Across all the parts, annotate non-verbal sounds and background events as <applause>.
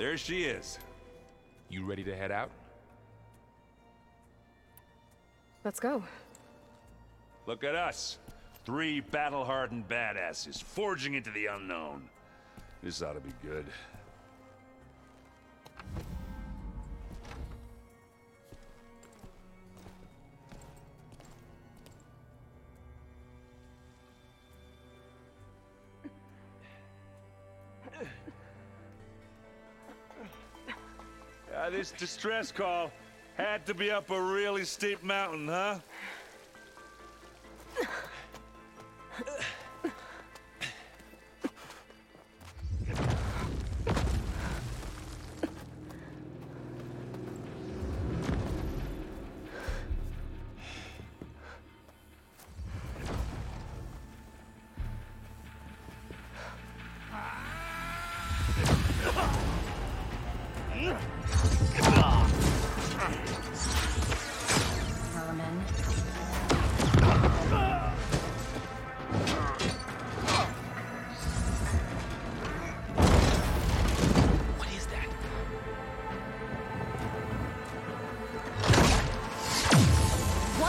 There she is. You ready to head out? Let's go. Look at us. Three battle-hardened badasses forging into the unknown. This ought to be good. This distress call had to be up a really steep mountain, huh?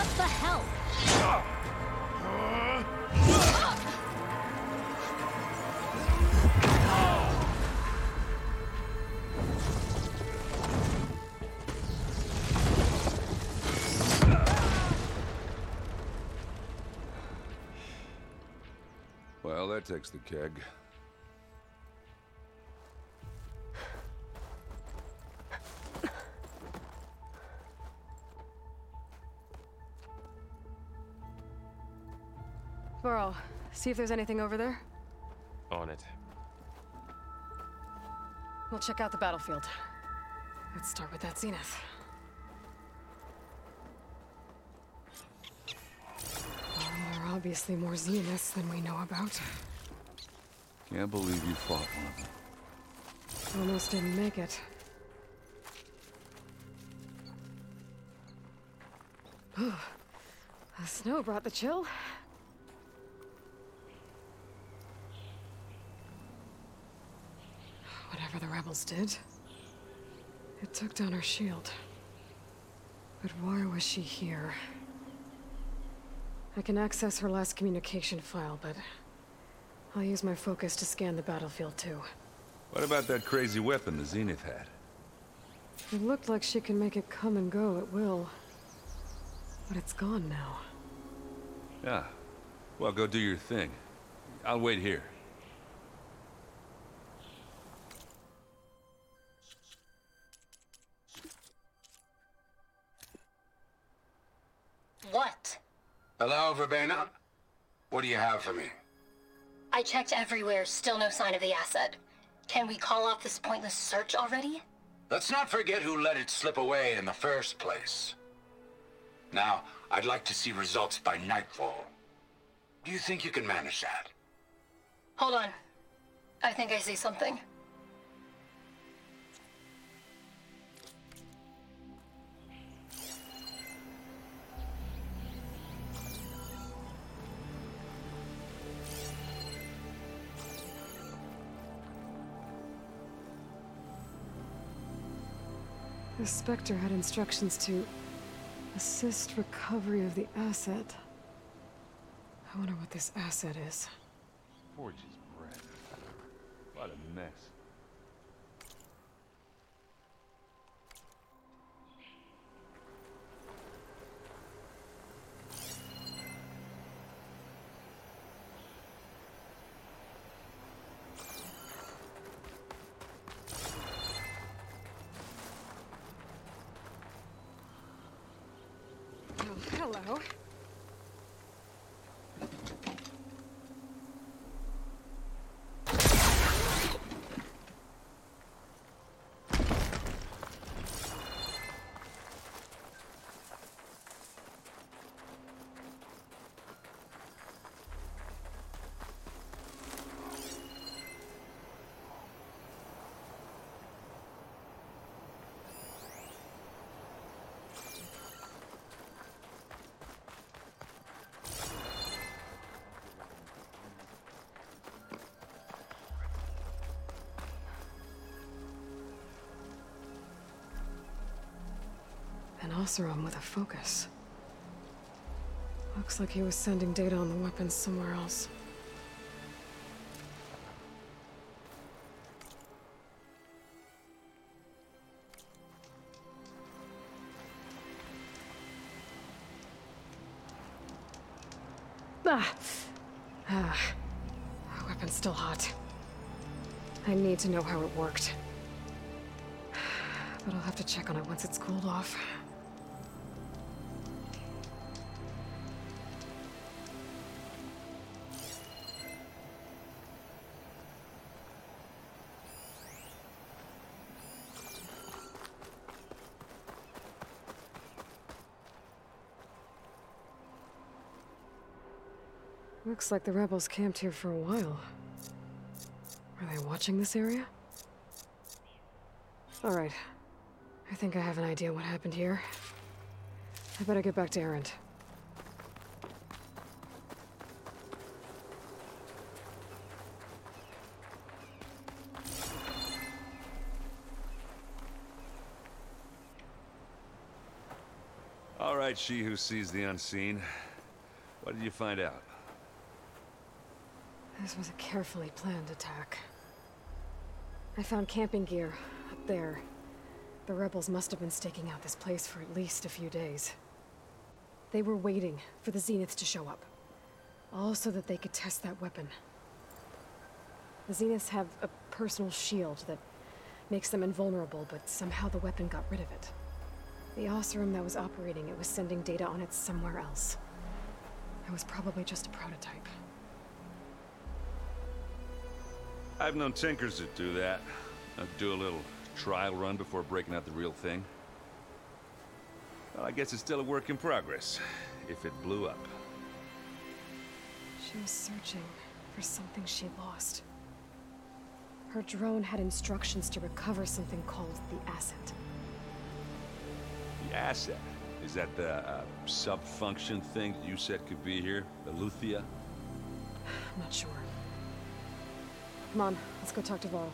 What the hell? Well, that takes the keg. See if there's anything over there. On it. We'll check out the battlefield. Let's start with that zenith. Well, there are obviously more zeniths than we know about. Can't believe you fought one of them. Almost didn't make it. the snow brought the chill. Whatever the rebels did, it took down her shield. But why was she here? I can access her last communication file, but I'll use my focus to scan the battlefield too. What about that crazy weapon the Zenith had? It looked like she can make it come and go at will. But it's gone now. Yeah. Well, go do your thing. I'll wait here. Hello, Verbena? What do you have for me? I checked everywhere, still no sign of the asset. Can we call off this pointless search already? Let's not forget who let it slip away in the first place. Now, I'd like to see results by nightfall. Do you think you can manage that? Hold on. I think I see something. The Spectre had instructions to assist recovery of the asset. I wonder what this asset is. Forge's breath. What a mess. Oh, hello. An Oseram with a focus. Looks like he was sending data on the weapons somewhere else. Ah! Ah. Weapon's still hot. I need to know how it worked. <sighs> But I'll have to check on it once it's cooled off. Looks like the rebels camped here for a while. Are they watching this area? Alright. I think I have an idea what happened here. I better get back to Erend. All right, she who sees the unseen. What did you find out? This was a carefully planned attack. I found camping gear up there. The rebels must have been staking out this place for at least a few days. They were waiting for the Zeniths to show up. All so that they could test that weapon. The Zeniths have a personal shield that makes them invulnerable, but somehow the weapon got rid of it. The Oseram that was operating it was sending data on it somewhere else. It was probably just a prototype. I've known tinkers that do that. Uh, do a little trial run before breaking out the real thing. Well, I guess it's still a work in progress, if it blew up. She was searching for something she lost. Her drone had instructions to recover something called the asset. The asset. Is that the uh, sub-function thing that you said could be here? Eleuthia? <sighs> I'm not sure. Come on, let's go talk to Varl.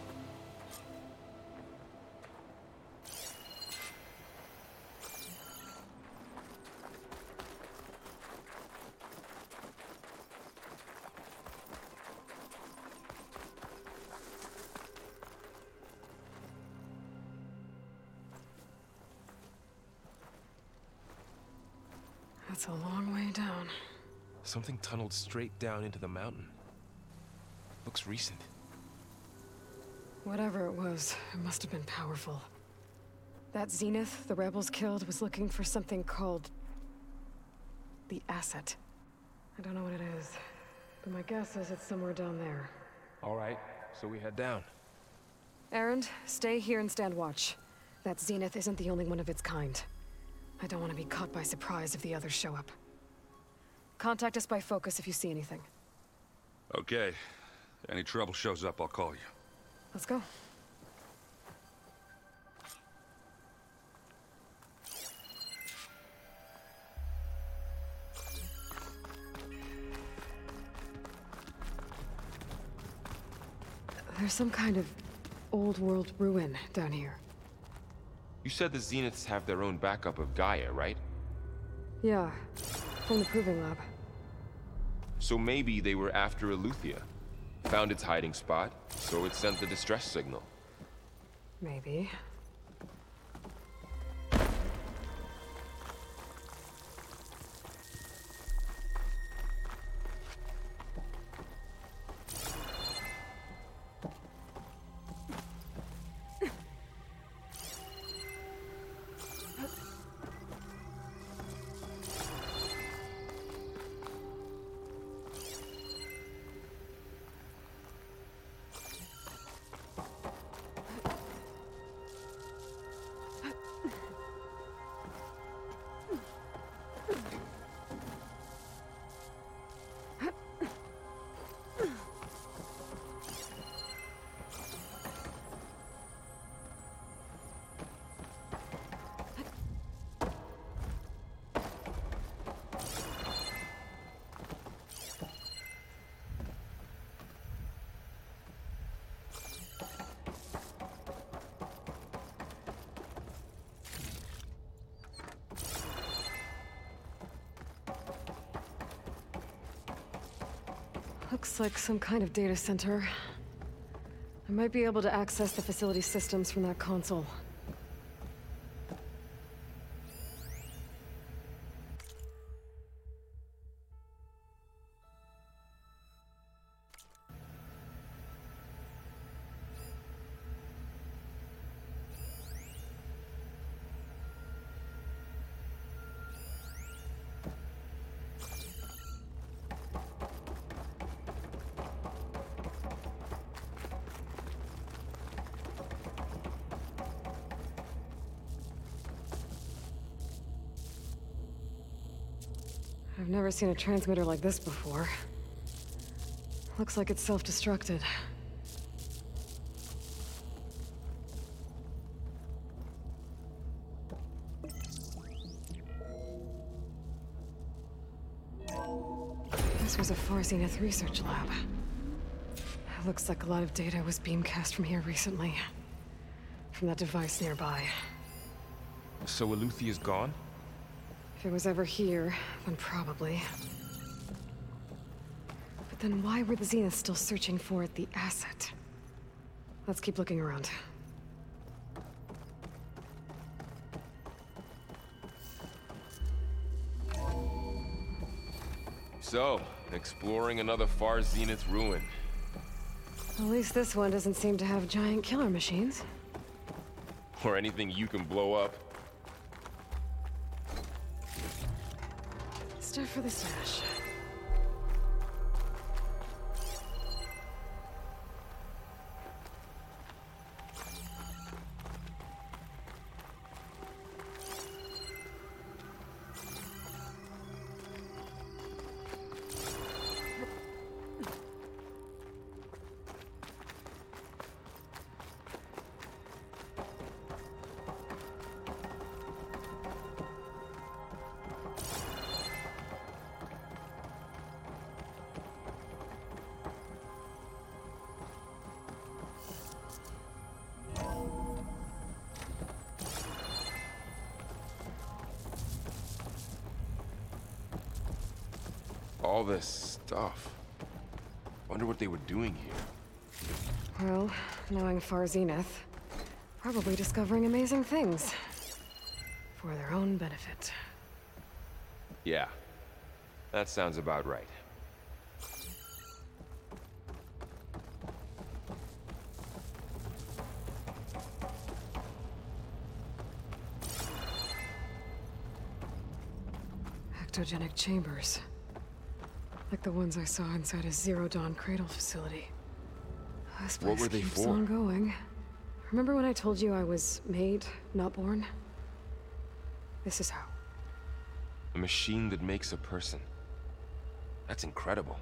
That's a long way down. Something tunneled straight down into the mountain. Looks recent. Whatever it was, it must have been powerful. That Zenith the rebels killed was looking for something called... the Asset. I don't know what it is, but my guess is it's somewhere down there. All right, so we head down. Erend, stay here and stand watch. That Zenith isn't the only one of its kind. I don't want to be caught by surprise if the others show up. Contact us by focus if you see anything. Okay. Any trouble shows up, I'll call you. Let's go. There's some kind of old world ruin down here. You said the Zeniths have their own backup of Gaia, right? Yeah, from the Proving Lab. So maybe they were after Eleuthia. Found its hiding spot, so it sent the distress signal. Maybe. Looks like some kind of data center. I might be able to access the facility systems from that console. Never seen a transmitter like this before. Looks like it's self-destructed. This was a Far Zenith research lab. Looks like a lot of data was beamcast from here recently. From that device nearby. So Eleuthia's gone? It was ever here, then probably. But then why were the Zeniths still searching for it, the asset? Let's keep looking around. So, exploring another Far Zenith ruin. At least this one doesn't seem to have giant killer machines. Or anything you can blow up. For the stash. This stuff. Wonder what they were doing here. Well, knowing Far Zenith, probably discovering amazing things. For their own benefit. Yeah. That sounds about right. Ectogenic chambers. Like the ones I saw inside a Zero Dawn cradle facility. This place What were they keeps for? on going. Remember when I told you I was made, not born? This is how. A machine that makes a person. That's incredible.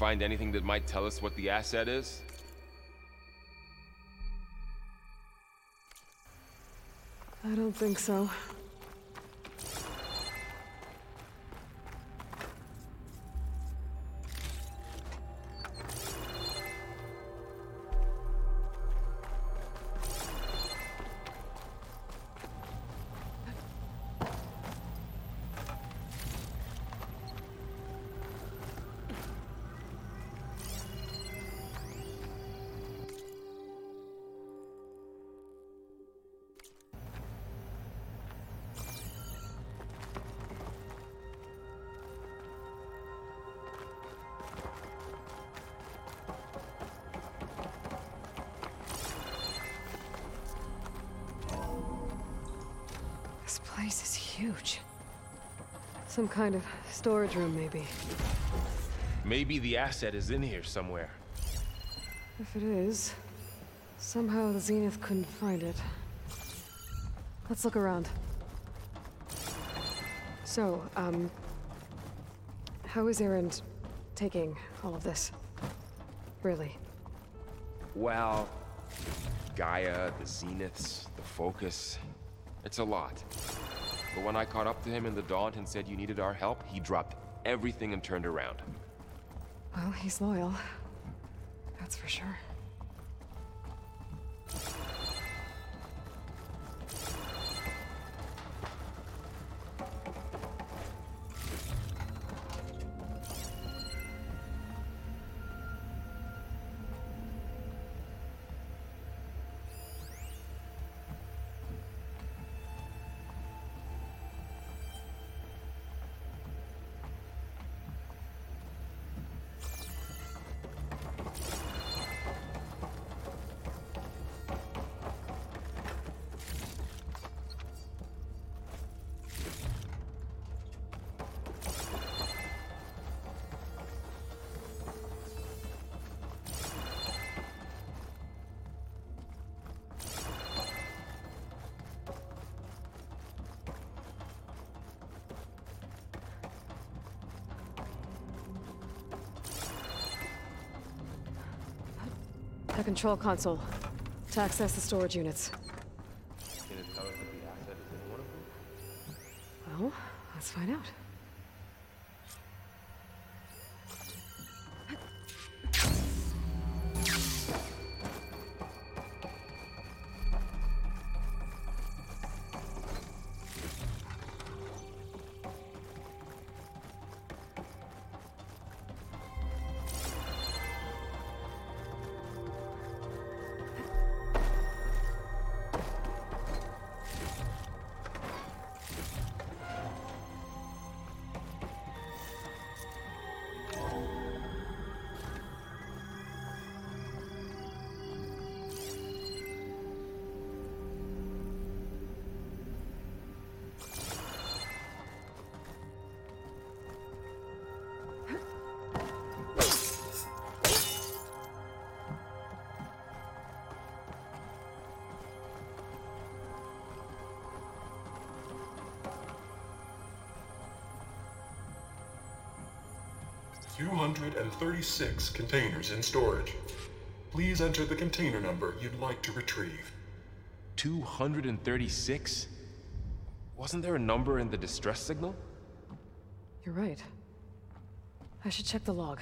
Find anything that might tell us what the asset is? I don't think so. Some kind of storage room, maybe. Maybe the asset is in here somewhere. If it is, somehow the Zenith couldn't find it. Let's look around. So, um... How is Erend taking all of this? Really? Well, Gaia, the Zeniths, the Focus. It's a lot. But when I caught up to him in the Daunt and said you needed our help, he dropped everything and turned around. Well, he's loyal. That's for sure. The control console. To access the storage units. Can it tell us if the asset is in one of them? Well, let's find out. Two hundred and thirty-six containers in storage. Please enter the container number you'd like to retrieve. 236? Wasn't there a number in the distress signal? You're right. I should check the log.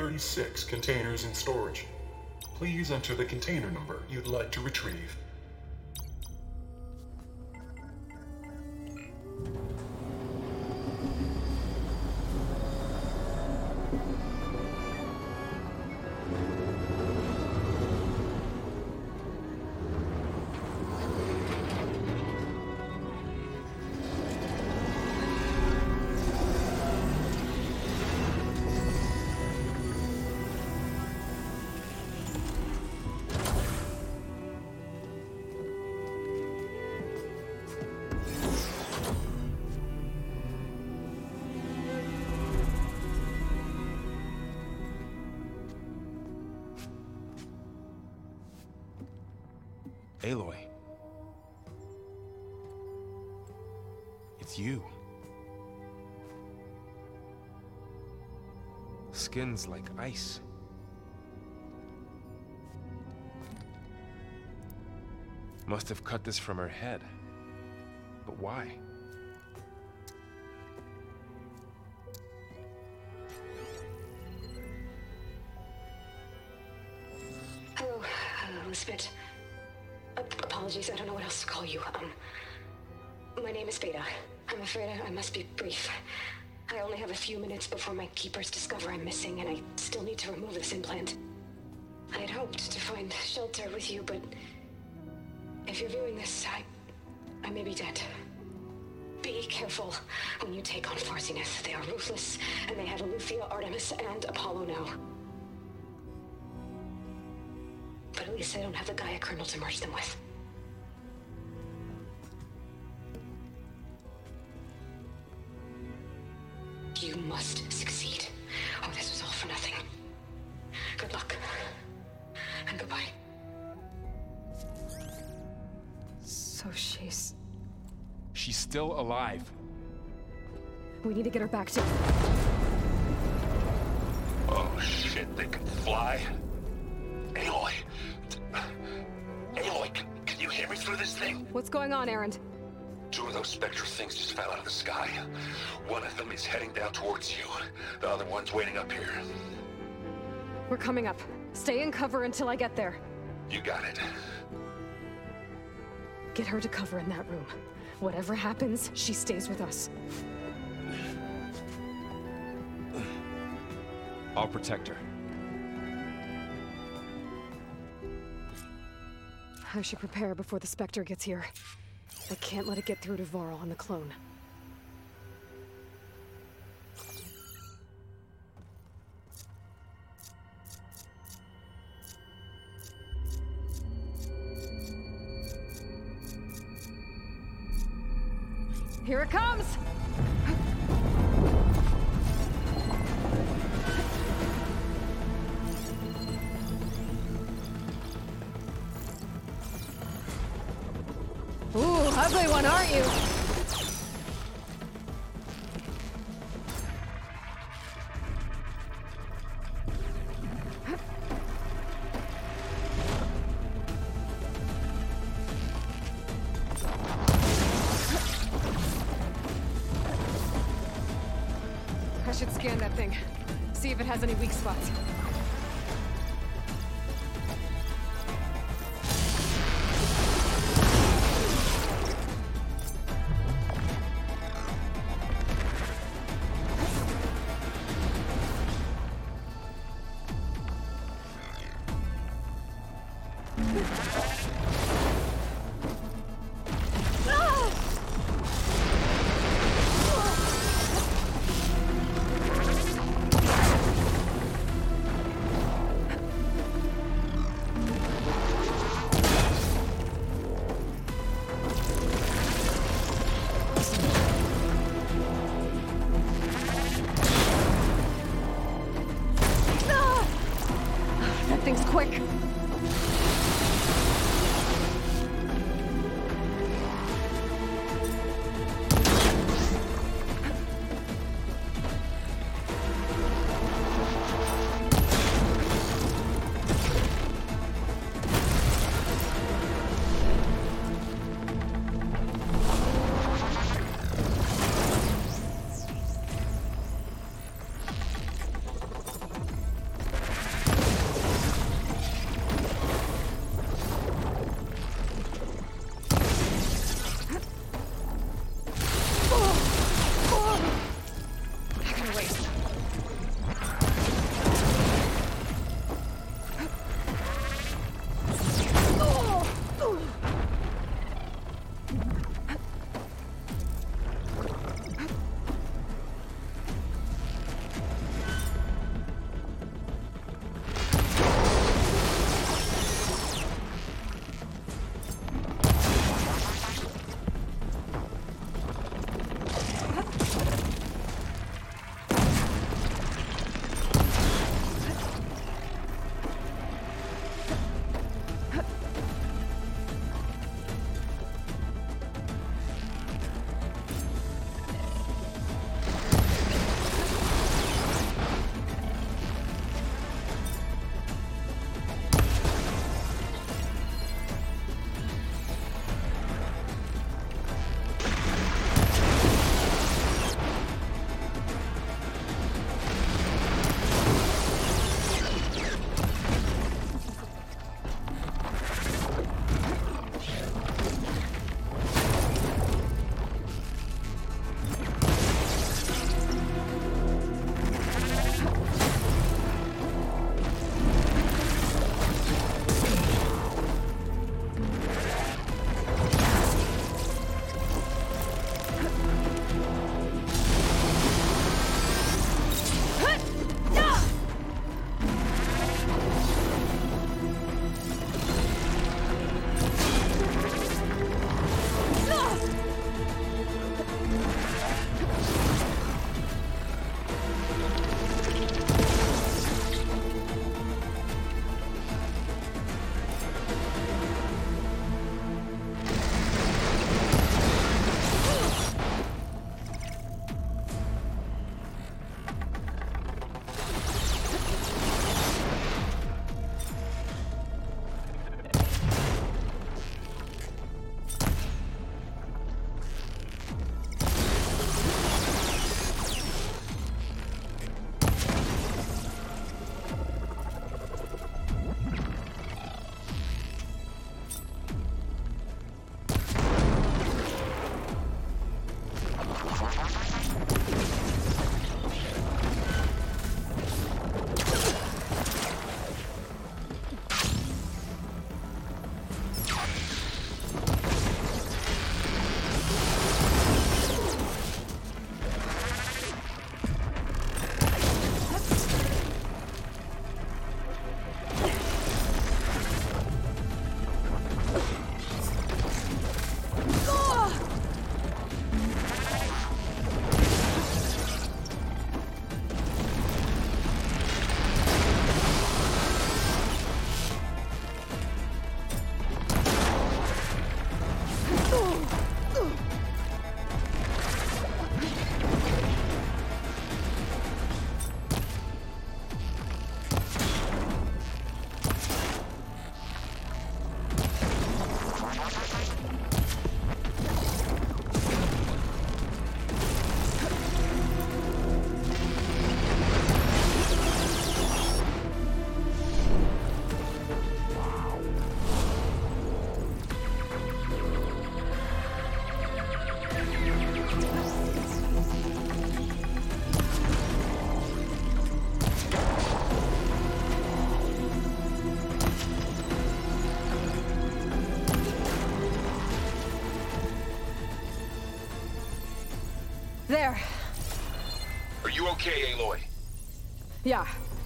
36 containers in storage. Please enter the container number you'd like to retrieve. Aloy. It's you. Skin's like ice. Must have cut this from her head. But why? spit. Uh, apologies, I don't know what else to call you. Um, my name is Beta. I'm afraid I, I must be brief. I only have a few minutes before my keepers discover I'm missing, and I still need to remove this implant. I had hoped to find shelter with you, but if you're viewing this, I, I may be dead. Be careful when you take on Far Zenith. They are ruthless, and they have Eleuthia, Artemis, and Apollo now. But at least they don't have the Gaia kernel to merge them with. Must succeed, or this was all for nothing. Good luck. And goodbye. So she's. She's still alive. We need to get her back to. Oh shit, they can fly? Aloy! Aloy, can, can you hear me through this thing? What's going on, Erend? Two of those spectral things just fell out of the sky. One of them is heading down towards you. The other one's waiting up here. We're coming up. Stay in cover until I get there. You got it. Get her to cover in that room. Whatever happens, she stays with us. I'll protect her. I should prepare before the Spectre gets here. I can't let it get through to Varl on the clone. Here it comes!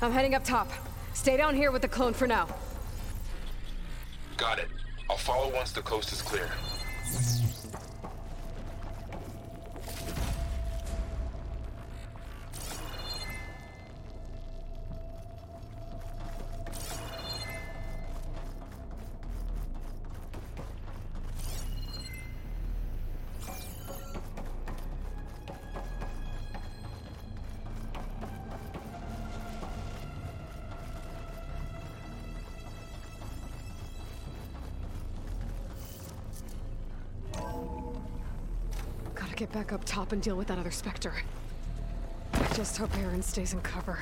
I'm heading up top. Stay down here with the clone for now. Got it. I'll follow once the coast is clear. Back up top and deal with that other Spectre. I just hope Erend stays in cover.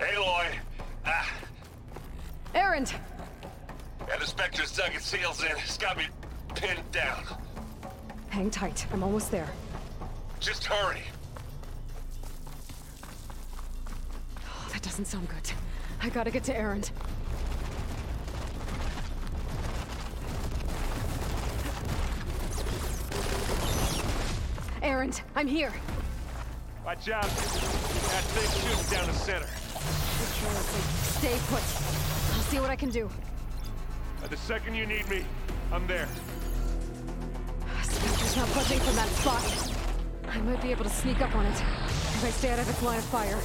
Aloy! Ah, Erend! And the Spectre's dug its heels in. It's got me pinned down. Hang tight. I'm almost there. Just hurry. Oh, that doesn't sound good. I gotta get to Erend. Erend, I'm here. Watch out. That thing's shooting down the center. Stay put. I'll see what I can do. The second you need me, I'm there. Spectre's not budging from that spot. I might be able to sneak up on it if I stay out of its line of fire.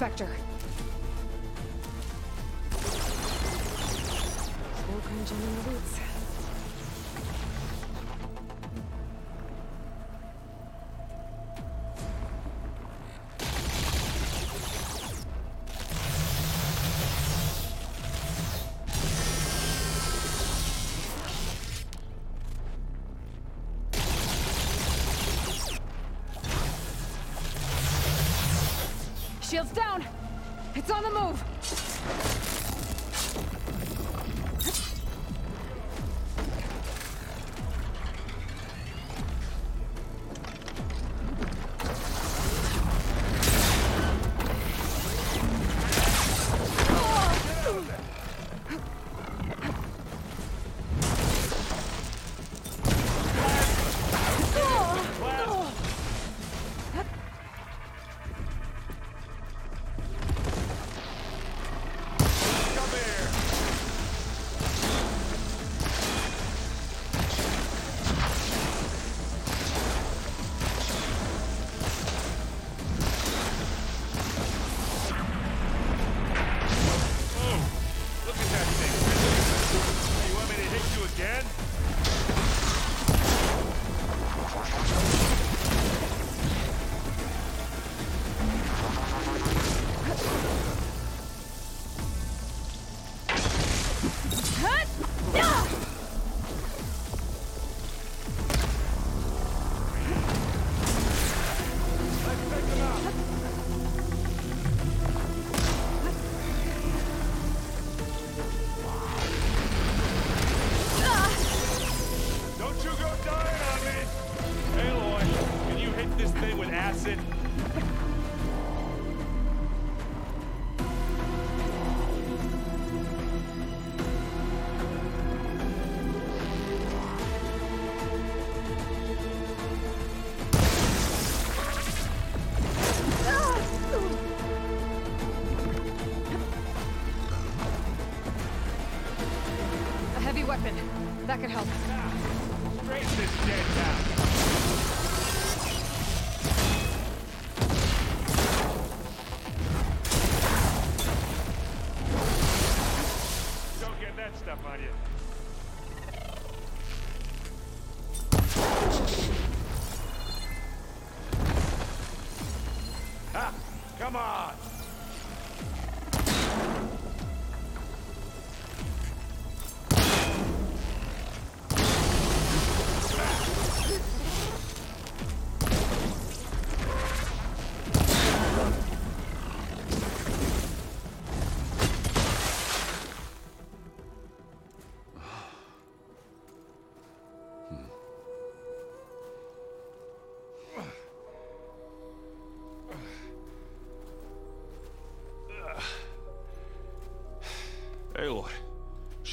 Use That could help.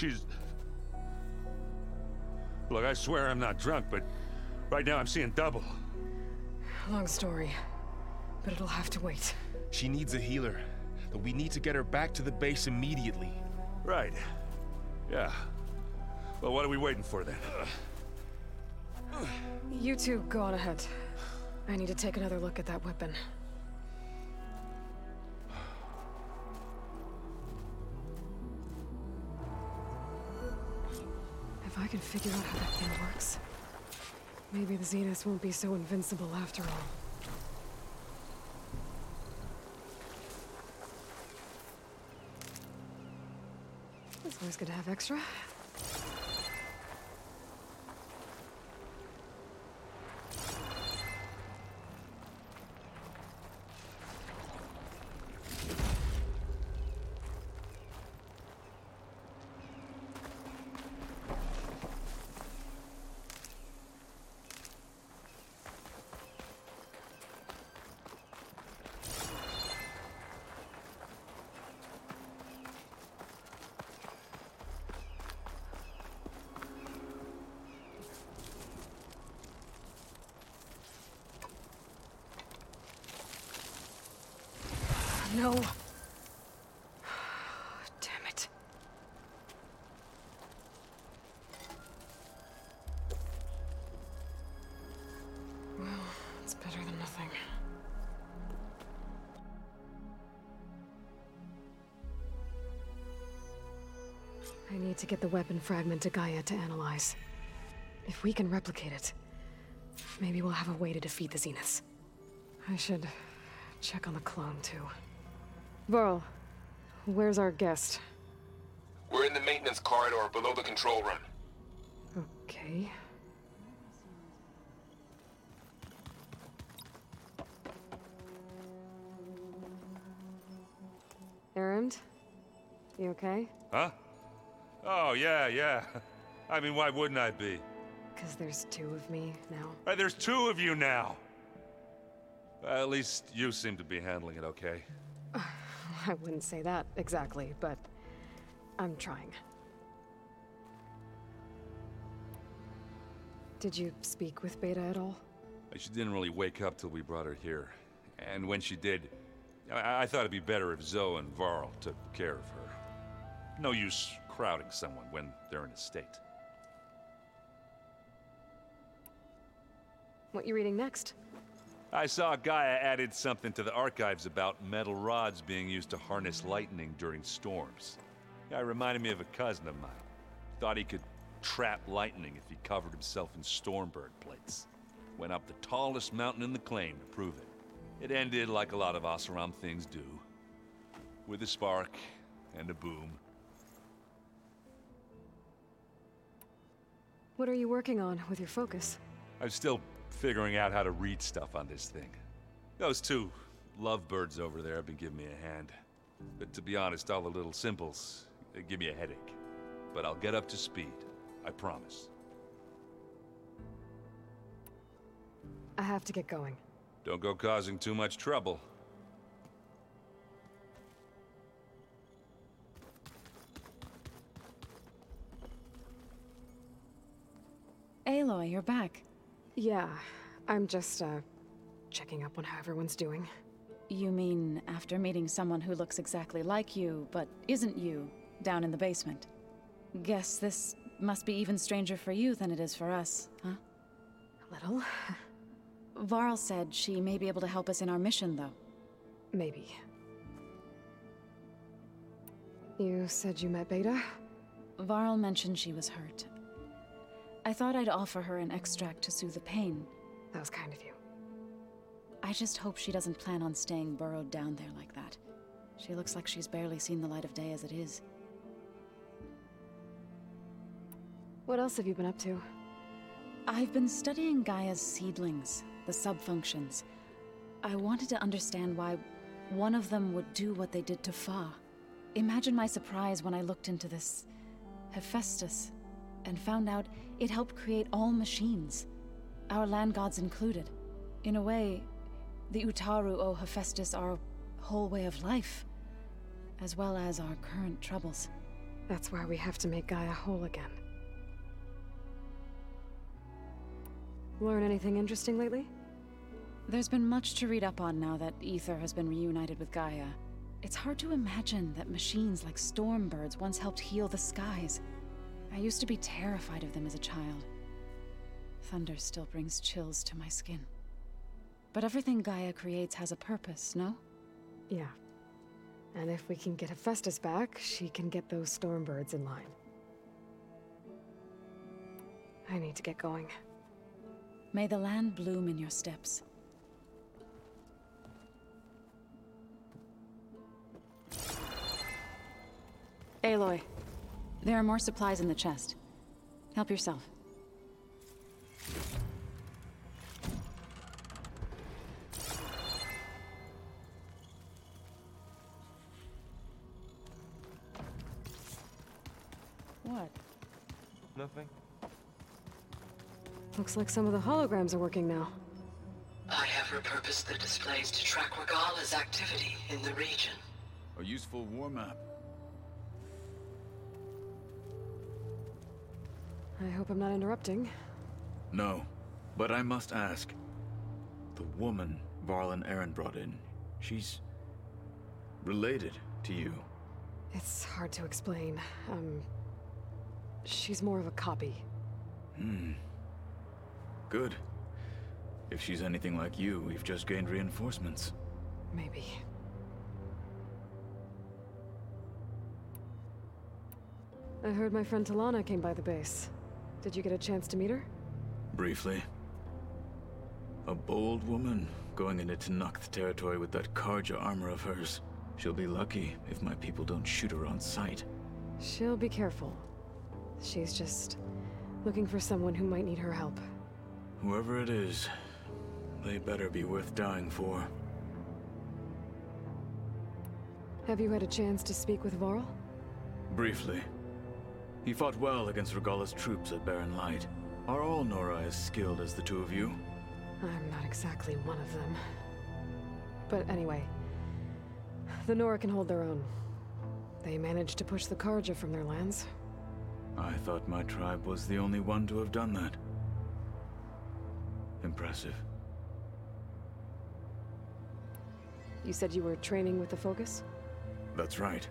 She's... Look, I swear I'm not drunk, but right now I'm seeing double. Long story, but it'll have to wait. She needs a healer, but we need to get her back to the base immediately. Right. Yeah. Well, what are we waiting for then? You two go on ahead. I need to take another look at that weapon. Can figure out how that thing works, maybe the Zeniths won't be so invincible after all. It's always good to have extra. To get the weapon fragment to Gaia to analyze. If we can replicate it, maybe we'll have a way to defeat the Zeniths. I should check on the clone, too. Varl, where's our guest? We're in the maintenance corridor below the control room. Okay. Erend? You okay? Huh? Yeah, yeah. <laughs> I mean, why wouldn't I be? Because there's two of me now. Uh, there's two of you now! Well, at least you seem to be handling it okay. <sighs> I wouldn't say that exactly, but I'm trying. Did you speak with Beta at all? She didn't really wake up till we brought her here. And when she did, I, I thought it'd be better if Zoe and Varl took care of her. No use crowding someone when they're in a state. What you reading next? I saw Gaia added something to the archives about metal rods being used to harness lightning during storms. Guy reminded me of a cousin of mine. Thought he could trap lightning if he covered himself in Stormbird plates. Went up the tallest mountain in the claim to prove it. It ended like a lot of Oseram things do. With a spark and a boom. What are you working on with your focus? I'm still figuring out how to read stuff on this thing. Those two lovebirds over there have been giving me a hand. But to be honest, all the little symbols, they give me a headache. But I'll get up to speed. I promise. I have to get going. Don't go causing too much trouble. Aloy, you're back. Yeah, I'm just, uh, checking up on how everyone's doing. You mean after meeting someone who looks exactly like you, but isn't you, down in the basement? Guess this must be even stranger for you than it is for us, huh? A little. <laughs> Varl said she may be able to help us in our mission, though. Maybe. You said you met Beta? Varl mentioned she was hurt. I thought I'd offer her an extract to soothe the pain. That was kind of you. I just hope she doesn't plan on staying burrowed down there like that. She looks like she's barely seen the light of day as it is. What else have you been up to? I've been studying Gaia's seedlings, the subfunctions. I wanted to understand why one of them would do what they did to Fa. Imagine my surprise when I looked into this Hephaestus and found out it helped create all machines, our land gods included. In a way, the Utaru owe Hephaestus our whole way of life, as well as our current troubles. That's why we have to make Gaia whole again. Learn anything interesting lately? There's been much to read up on now that Ether has been reunited with Gaia. It's hard to imagine that machines like Stormbirds once helped heal the skies. I used to be terrified of them as a child. Thunder still brings chills to my skin. But everything Gaia creates has a purpose, no? Yeah. And if we can get Hephaestus back, she can get those Stormbirds in line. I need to get going. May the land bloom in your steps. Aloy, there are more supplies in the chest. Help yourself. What? Nothing? Looks like some of the holograms are working now. I have repurposed the displays to track Regalla's activity in the region. A useful war I hope I'm not interrupting. No, but I must ask. The woman Varl and Erend brought in, she's... related to you. It's hard to explain. Um... She's more of a copy. Hmm. Good. If she's anything like you, we've just gained reinforcements. Maybe. I heard my friend Talanah came by the base. Did you get a chance to meet her? Briefly. A bold woman going into Tenakth territory with that Carja armor of hers. She'll be lucky if my people don't shoot her on sight. She'll be careful. She's just looking for someone who might need her help. Whoever it is, they better be worth dying for. Have you had a chance to speak with Varl? Briefly. He fought well against Regalla's troops at Barren Light. Are all Nora as skilled as the two of you? I'm not exactly one of them. But anyway, the Nora can hold their own. They managed to push the Carja from their lands. I thought my tribe was the only one to have done that. Impressive. You said you were training with the Focus? That's right.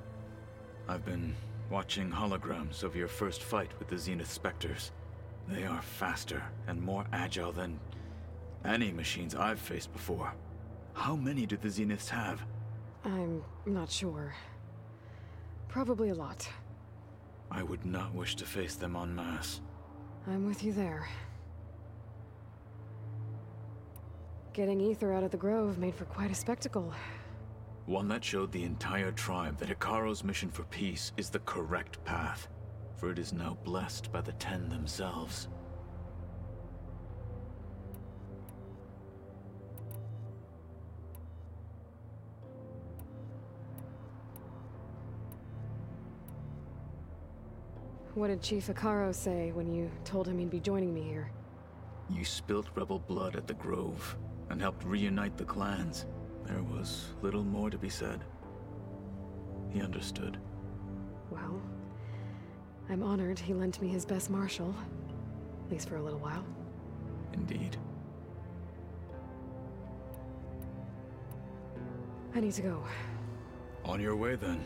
I've been watching holograms of your first fight with the Zenith Spectres. They are faster and more agile than any machines I've faced before. How many do the Zeniths have? I'm not sure. Probably a lot. I would not wish to face them en masse. I'm with you there. Getting Ether out of the Grove made for quite a spectacle. One that showed the entire tribe that Hekarro's mission for peace is the correct path, for it is now blessed by the Ten themselves. What did Chief Hekarro say when you told him he'd be joining me here? You spilt rebel blood at the Grove, and helped reunite the clans. There was little more to be said. He understood. Well, I'm honored he lent me his best marshal. At least for a little while. Indeed. I need to go. On your way, then.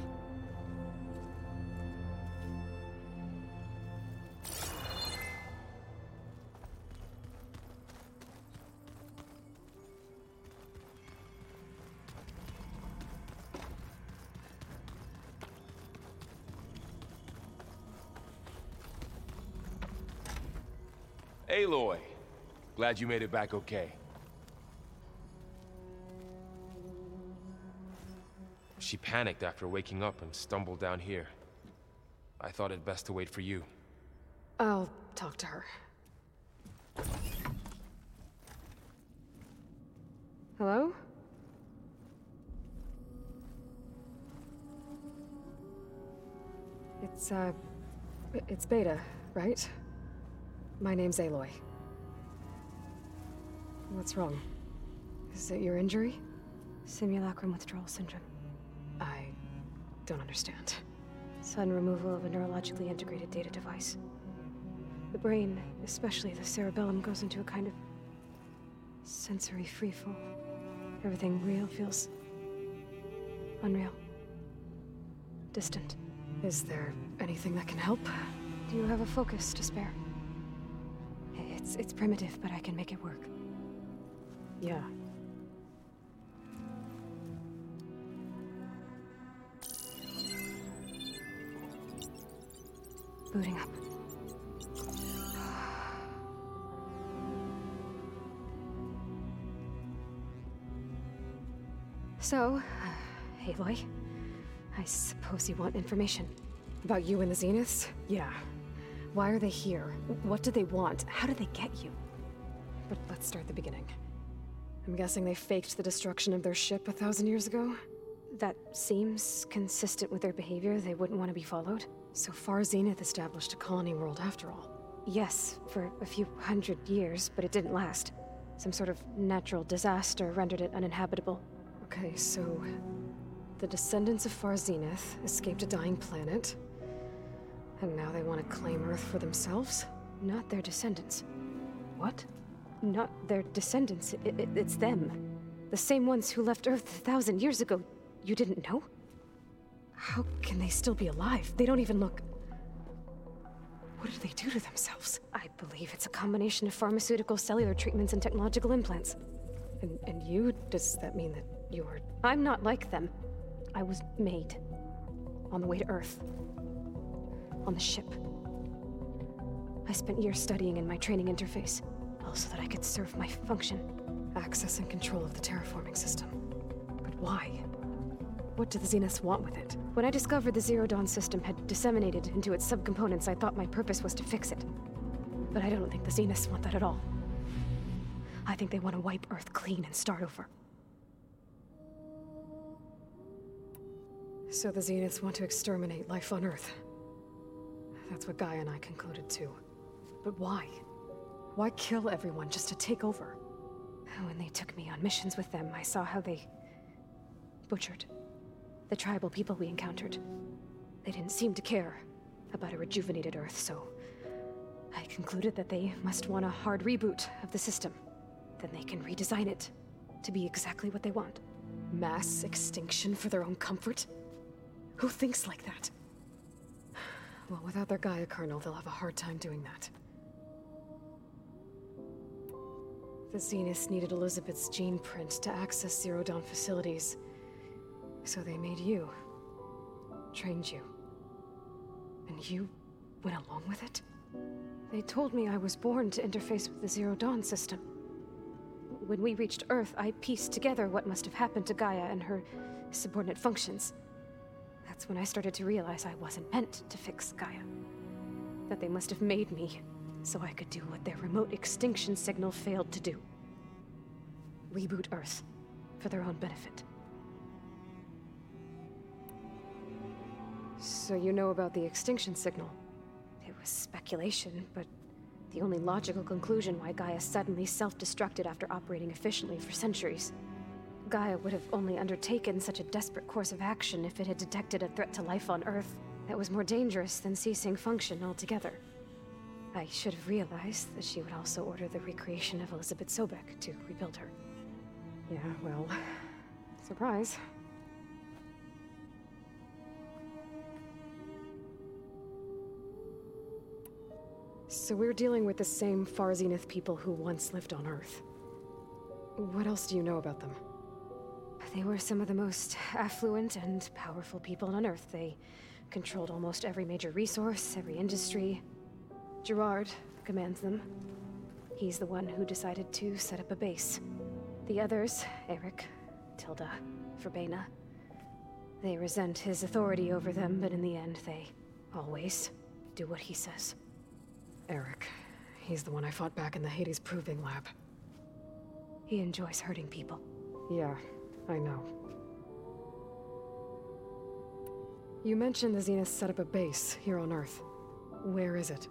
Glad you made it back okay. She panicked after waking up and stumbled down here. I thought it best to wait for you. I'll talk to her. Hello? It's, uh... It's Beta, right? My name's Aloy. What's wrong? Is it your injury? Simulacrum withdrawal syndrome. I don't understand. Sudden removal of a neurologically integrated data device. The brain, especially the cerebellum, goes into a kind of sensory freefall. Everything real feels unreal. Distant. Is there anything that can help? Do you have a focus to spare? It's it's primitive, but I can make it work. Yeah. Booting up. So, uh, Aloy, I suppose you want information. About you and the Zeniths? Yeah. Why are they here? What do they want? How did they get you? But let's start at the beginning. I'm guessing they faked the destruction of their ship a thousand years ago? That seems consistent with their behavior. They wouldn't want to be followed. So far, Zenith established a colony world after all. Yes, for a few hundred years, but it didn't last. Some sort of natural disaster rendered it uninhabitable. Okay, so... The descendants of Far Zenith escaped a dying planet, and now they want to claim Earth for themselves? Not their descendants. What? Not their descendants. I I it's them. The same ones who left Earth a thousand years ago. You didn't know? How can they still be alive? They don't even look... What did they do to themselves? I believe it's a combination of pharmaceutical, cellular treatments, and technological implants. And, and you? Does that mean that you're... I'm not like them. I was made. On the way to Earth. On the ship. I spent years studying in my training interface, all so that I could serve my function. Access and control of the terraforming system. But why? What do the Zeniths want with it? When I discovered the Zero Dawn system had disseminated into its subcomponents, I thought my purpose was to fix it. But I don't think the Zeniths want that at all. I think they want to wipe Earth clean and start over. So the Zeniths want to exterminate life on Earth. That's what Gaia and I concluded too. But why? Why kill everyone just to take over? Oh, when they took me on missions with them, I saw how they butchered the tribal people we encountered. They didn't seem to care about a rejuvenated Earth, so I concluded that they must want a hard reboot of the system. Then they can redesign it to be exactly what they want. Mass extinction for their own comfort? Who thinks like that? Well, without their Gaia kernel, they'll have a hard time doing that. The Zeniths needed Elizabeth's gene print to access Zero Dawn facilities. So they made you. Trained you. And you went along with it? They told me I was born to interface with the Zero Dawn system. When we reached Earth, I pieced together what must have happened to Gaia and her subordinate functions. That's when I started to realize I wasn't meant to fix Gaia. That they must have made me so I could do what their remote extinction signal failed to do. Reboot Earth for their own benefit. So you know about the extinction signal? It was speculation, but the only logical conclusion why Gaia suddenly self-destructed after operating efficiently for centuries. Gaia would have only undertaken such a desperate course of action if it had detected a threat to life on Earth that was more dangerous than ceasing function altogether. I should have realized that she would also order the recreation of Elizabeth Sobek to rebuild her. Yeah, well, surprise. So we're dealing with the same Far Zenith people who once lived on Earth. What else do you know about them? They were some of the most affluent and powerful people on Earth. They controlled almost every major resource, every industry. Gerard commands them. He's the one who decided to set up a base. The others, Erik, Tilda, Verbena, they resent his authority over them, but in the end, they always do what he says. Erik. He's the one I fought back in the Hades Proving Lab. He enjoys hurting people. Yeah, I know. You mentioned the Zenith set up a base here on Earth. Where is it?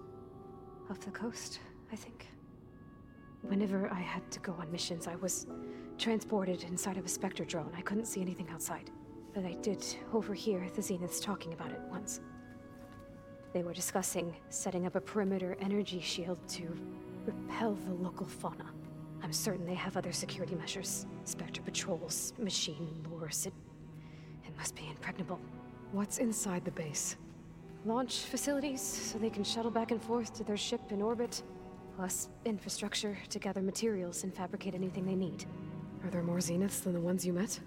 Off the coast, I think. Whenever I had to go on missions, I was transported inside of a Spectre drone. I couldn't see anything outside. But I did overhear the Zeniths talking about it once. They were discussing setting up a perimeter energy shield to repel the local fauna. I'm certain they have other security measures. Spectre patrols, machine lures. It, it must be impregnable. What's inside the base? Launch facilities, so they can shuttle back and forth to their ship in orbit. Plus, infrastructure to gather materials and fabricate anything they need. Are there more Zeniths than the ones you met?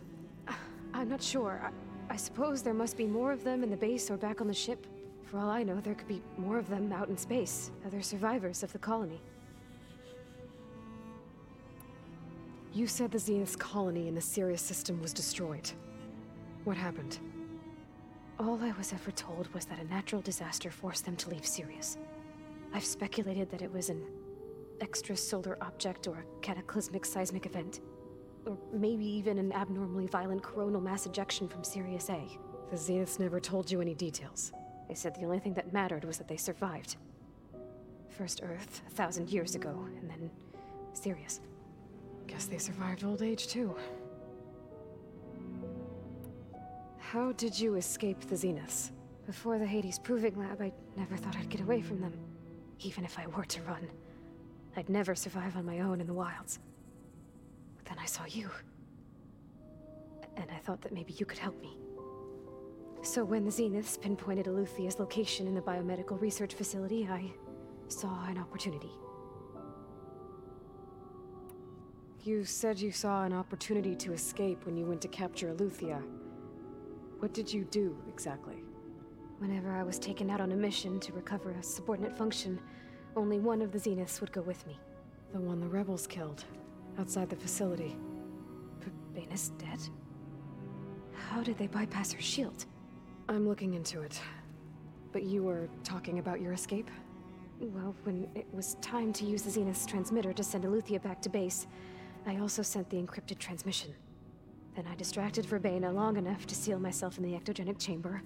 Uh, I'm not sure. I, I suppose there must be more of them in the base or back on the ship. For all I know, there could be more of them out in space, other survivors of the colony. You said the Zenith's colony in the Sirius system was destroyed. What happened? All I was ever told was that a natural disaster forced them to leave Sirius. I've speculated that it was an extrasolar object or a cataclysmic seismic event. Or maybe even an abnormally violent coronal mass ejection from Sirius A. The Zeniths never told you any details. They said the only thing that mattered was that they survived. First Earth, a thousand years ago, and then Sirius. Guess they survived old age too. How did you escape the Zeniths? Before the Hades Proving Lab, I never thought I'd get away from them. Even if I were to run. I'd never survive on my own in the wilds. But then I saw you. And I thought that maybe you could help me. So when the Zeniths pinpointed Eleuthia's location in the biomedical research facility, I saw an opportunity. You said you saw an opportunity to escape when you went to capture Eleuthia. What did you do, exactly? Whenever I was taken out on a mission to recover a subordinate function, only one of the Zeniths would go with me. The one the rebels killed, outside the facility. But Baina's dead? How did they bypass her shield? I'm looking into it. But you were talking about your escape? Well, when it was time to use the Zenith's transmitter to send Eleuthia back to base, I also sent the encrypted transmission. Then I distracted Verbena long enough to seal myself in the ectogenic chamber,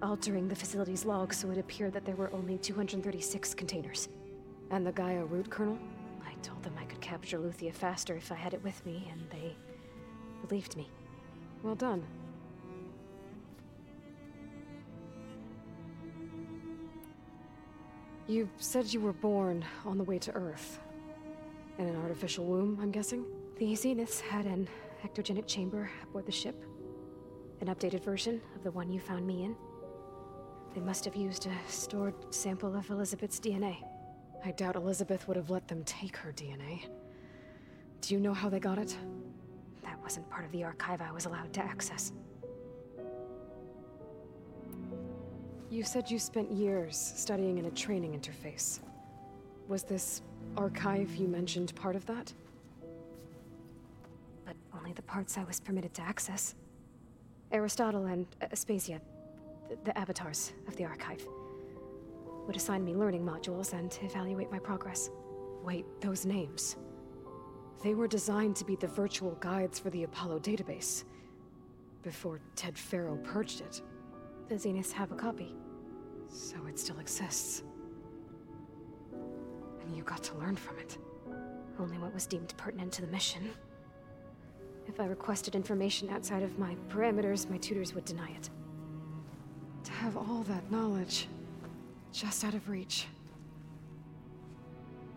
altering the facility's log so it appeared that there were only 236 containers. And the Gaia root kernel? I told them I could capture Eleuthia faster if I had it with me, and they believed me. Well done. You said you were born on the way to Earth. In an artificial womb, I'm guessing? The Zeniths had an ectogenic chamber aboard the ship. An updated version of the one you found me in. They must have used a stored sample of Elizabeth's DNA. I doubt Elizabeth would have let them take her DNA. Do you know how they got it? That wasn't part of the archive I was allowed to access. You said you spent years studying in a training interface. Was this archive you mentioned part of that? Only the parts I was permitted to access. Aristotle and uh, Aspasia, the, the avatars of the archive, would assign me learning modules and evaluate my progress. Wait, those names. They were designed to be the virtual guides for the Apollo database. Before Ted Faro purged it. The Zeniths have a copy. So it still exists. And you got to learn from it. Only what was deemed pertinent to the mission. If I requested information outside of my parameters, my tutors would deny it. To have all that knowledge, just out of reach.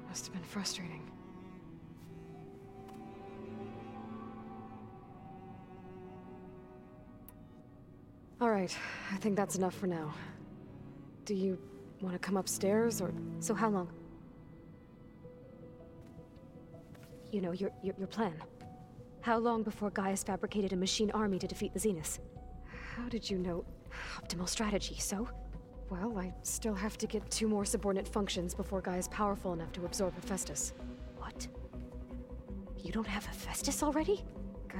Must have been frustrating. All right, I think that's enough for now. Do you want to come upstairs, or... So how long? You know, your, your, your plan. How long before Gaia's fabricated a machine army to defeat the Zeniths? How did you know? Optimal strategy, so? Well, I still have to get two more subordinate functions before is powerful enough to absorb Hephaestus. What? You don't have Hephaestus already?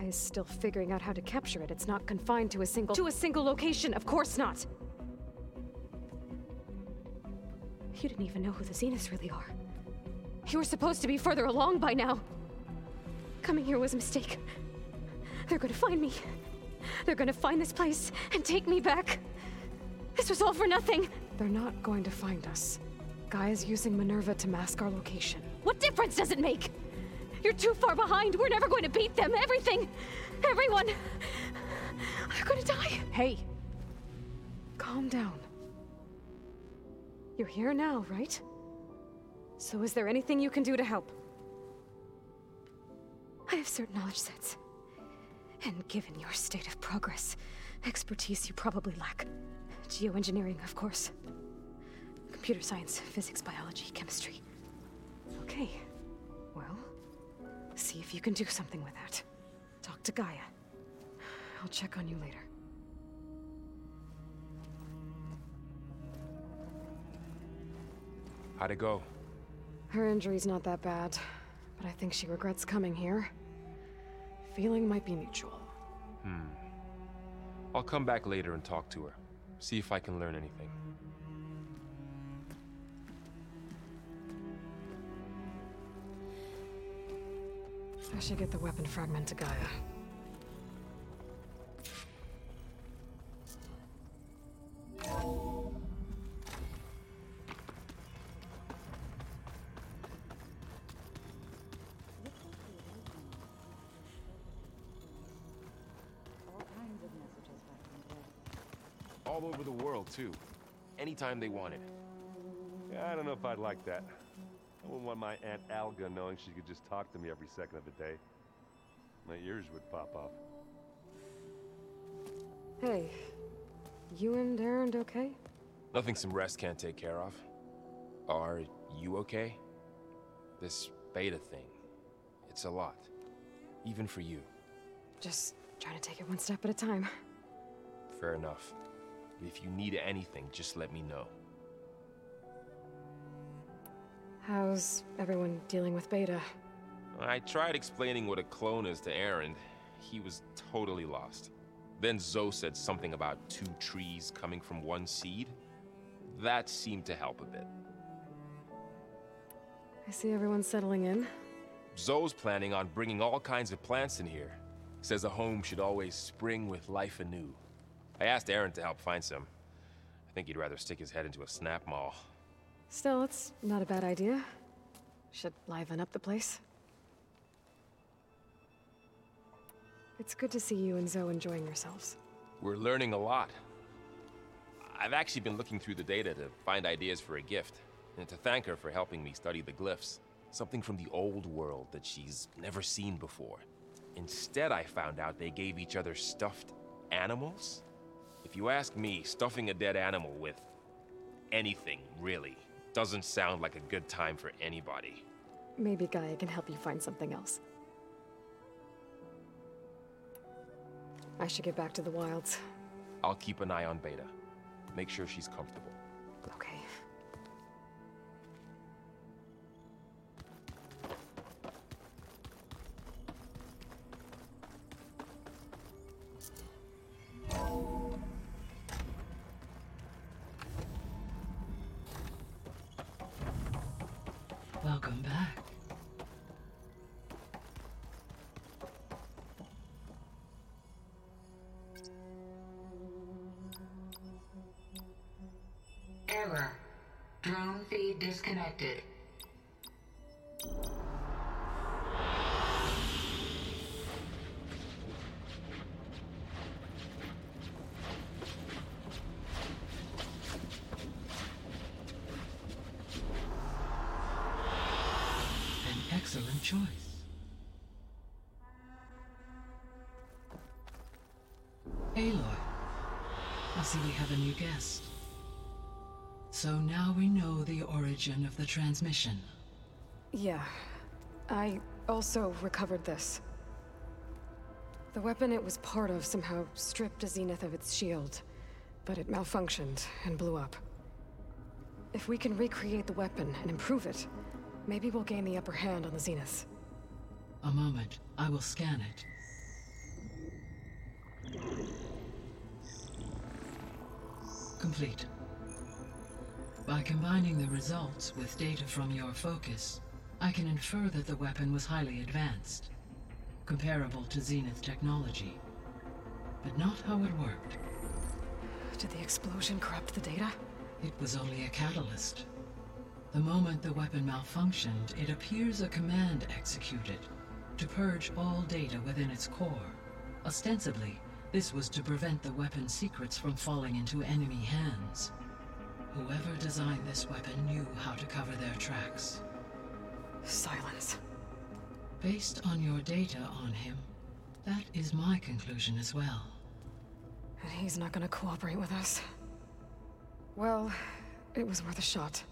Is still figuring out how to capture it. It's not confined to a single- To a single location! Of course not! You didn't even know who the Zeniths really are. You were supposed to be further along by now! Coming here was a mistake. They're gonna find me. They're gonna find this place and take me back. This was all for nothing. They're not going to find us. Gaia is using Minerva to mask our location. What difference does it make? You're too far behind. We're never going to beat them. Everything. Everyone. They're gonna die. Hey. Calm down. You're here now, right? So is there anything you can do to help? I have certain knowledge sets. And given your state of progress, expertise you probably lack. Geoengineering, of course. Computer science, physics, biology, chemistry. Okay. Well, see if you can do something with that. Talk to Gaia. I'll check on you later. How'd it go? Her injury's not that bad, but I think she regrets coming here. Feeling might be mutual. Hmm. I'll come back later and talk to her. See if I can learn anything. I should get the weapon fragment to Gaia. Too. Anytime they wanted. Yeah, I don't know if I'd like that. I wouldn't want my Aunt Alga knowing she could just talk to me every second of the day. My ears would pop off. Hey, you and Erend okay? Nothing some rest can't take care of. Are you okay? This beta thing, it's a lot. Even for you. Just trying to take it one step at a time. Fair enough. If you need anything, just let me know. How's everyone dealing with Beta? I tried explaining what a clone is to Erend. He was totally lost. Then Zoe said something about two trees coming from one seed. That seemed to help a bit. I see everyone settling in. Zoe's planning on bringing all kinds of plants in here. Says a home should always spring with life anew. I asked Erend to help find some. I think he'd rather stick his head into a Snapmaw. Still, it's not a bad idea. Should liven up the place. It's good to see you and Zoe enjoying yourselves. We're learning a lot. I've actually been looking through the data to find ideas for a gift, and to thank her for helping me study the glyphs. Something from the old world that she's never seen before. Instead, I found out they gave each other stuffed animals. If you ask me, stuffing a dead animal with anything, really, doesn't sound like a good time for anybody. Maybe Gaia can help you find something else. I should get back to the wilds. I'll keep an eye on Beta. Make sure she's comfortable. Error. Drone feed disconnected. Origin of the transmission. Yeah. I also recovered this. The weapon it was part of somehow stripped a Zenith of its shield, but it malfunctioned and blew up. If we can recreate the weapon and improve it, maybe we'll gain the upper hand on the Zeniths. A moment, I will scan it. Complete. By combining the results with data from your focus, I can infer that the weapon was highly advanced, comparable to Zenith technology. But not how it worked. Did the explosion corrupt the data? It was only a catalyst. The moment the weapon malfunctioned, it appears a command executed to purge all data within its core. Ostensibly, this was to prevent the weapon's secrets from falling into enemy hands. Whoever designed this weapon knew how to cover their tracks. Sylens. Based on your data on him, that is my conclusion as well. And he's not gonna cooperate with us. Well, it was worth a shot.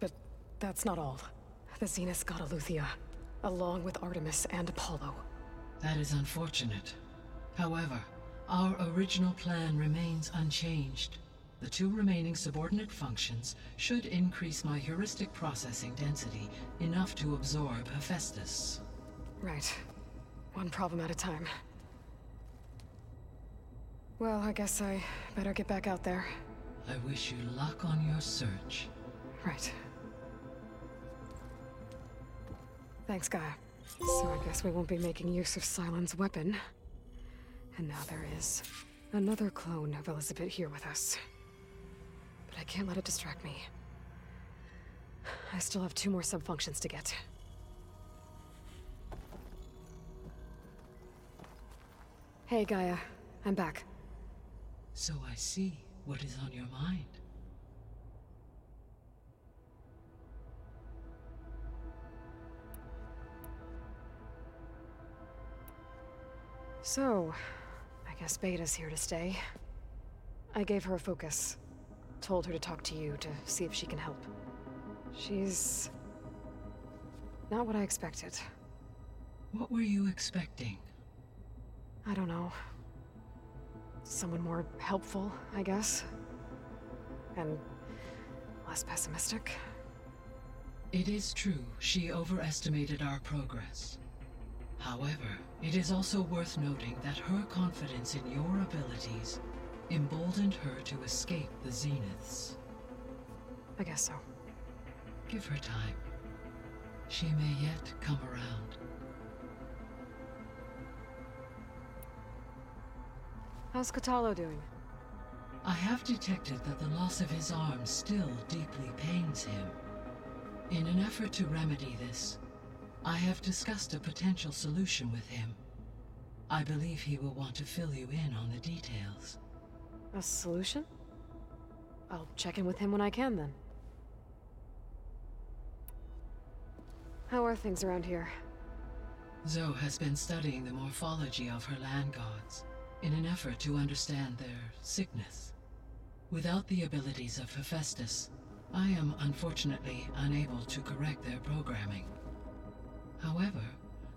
But that's not all. The Zenith got Eleuthia, along with Artemis and Apollo. That is unfortunate. However, our original plan remains unchanged. The two remaining subordinate functions should increase my heuristic processing density enough to absorb Hephaestus. Right. One problem at a time. Well, I guess I better get back out there. I wish you luck on your search. Right. Thanks, Gaia. So I guess we won't be making use of Sylens' weapon. And now there is another clone of Elizabeth here with us. But I can't let it distract me. I still have two more subfunctions to get. Hey, Gaia. I'm back. So I see what is on your mind. So, I guess Beta's here to stay. I gave her a focus. Told her to talk to you to see if she can help. She's... not what I expected. What were you expecting? I don't know. Someone more helpful, I guess. And less pessimistic. It is true she overestimated our progress. However, it is also worth noting that her confidence in your abilities emboldened her to escape the Zeniths. I guess so. Give her time. She may yet come around. How's Kotallo doing? I have detected that the loss of his arm still deeply pains him. In an effort to remedy this, I have discussed a potential solution with him. I believe he will want to fill you in on the details. A solution? I'll check in with him when I can, then. How are things around here? Zoe has been studying the morphology of her land gods in an effort to understand their sickness. Without the abilities of Hephaestus, I am unfortunately unable to correct their programming. However,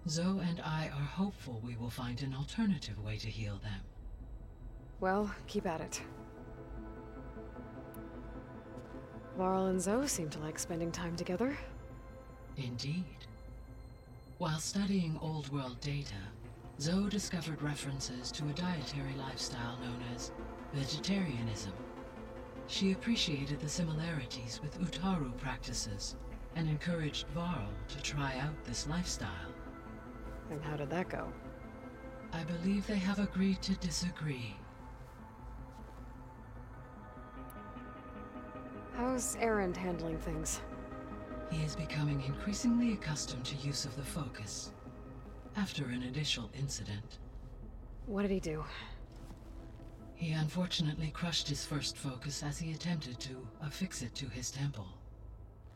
Zoe and I are hopeful we will find an alternative way to heal them. Well, keep at it. Varl and Zoe seem to like spending time together. Indeed. While studying Old World data, Zoe discovered references to a dietary lifestyle known as vegetarianism. She appreciated the similarities with Utaru practices and encouraged Varl to try out this lifestyle. And how did that go? I believe they have agreed to disagree. How's Erend handling things? He is becoming increasingly accustomed to use of the Focus. After an initial incident. What did he do? He unfortunately crushed his first Focus as he attempted to affix it to his temple.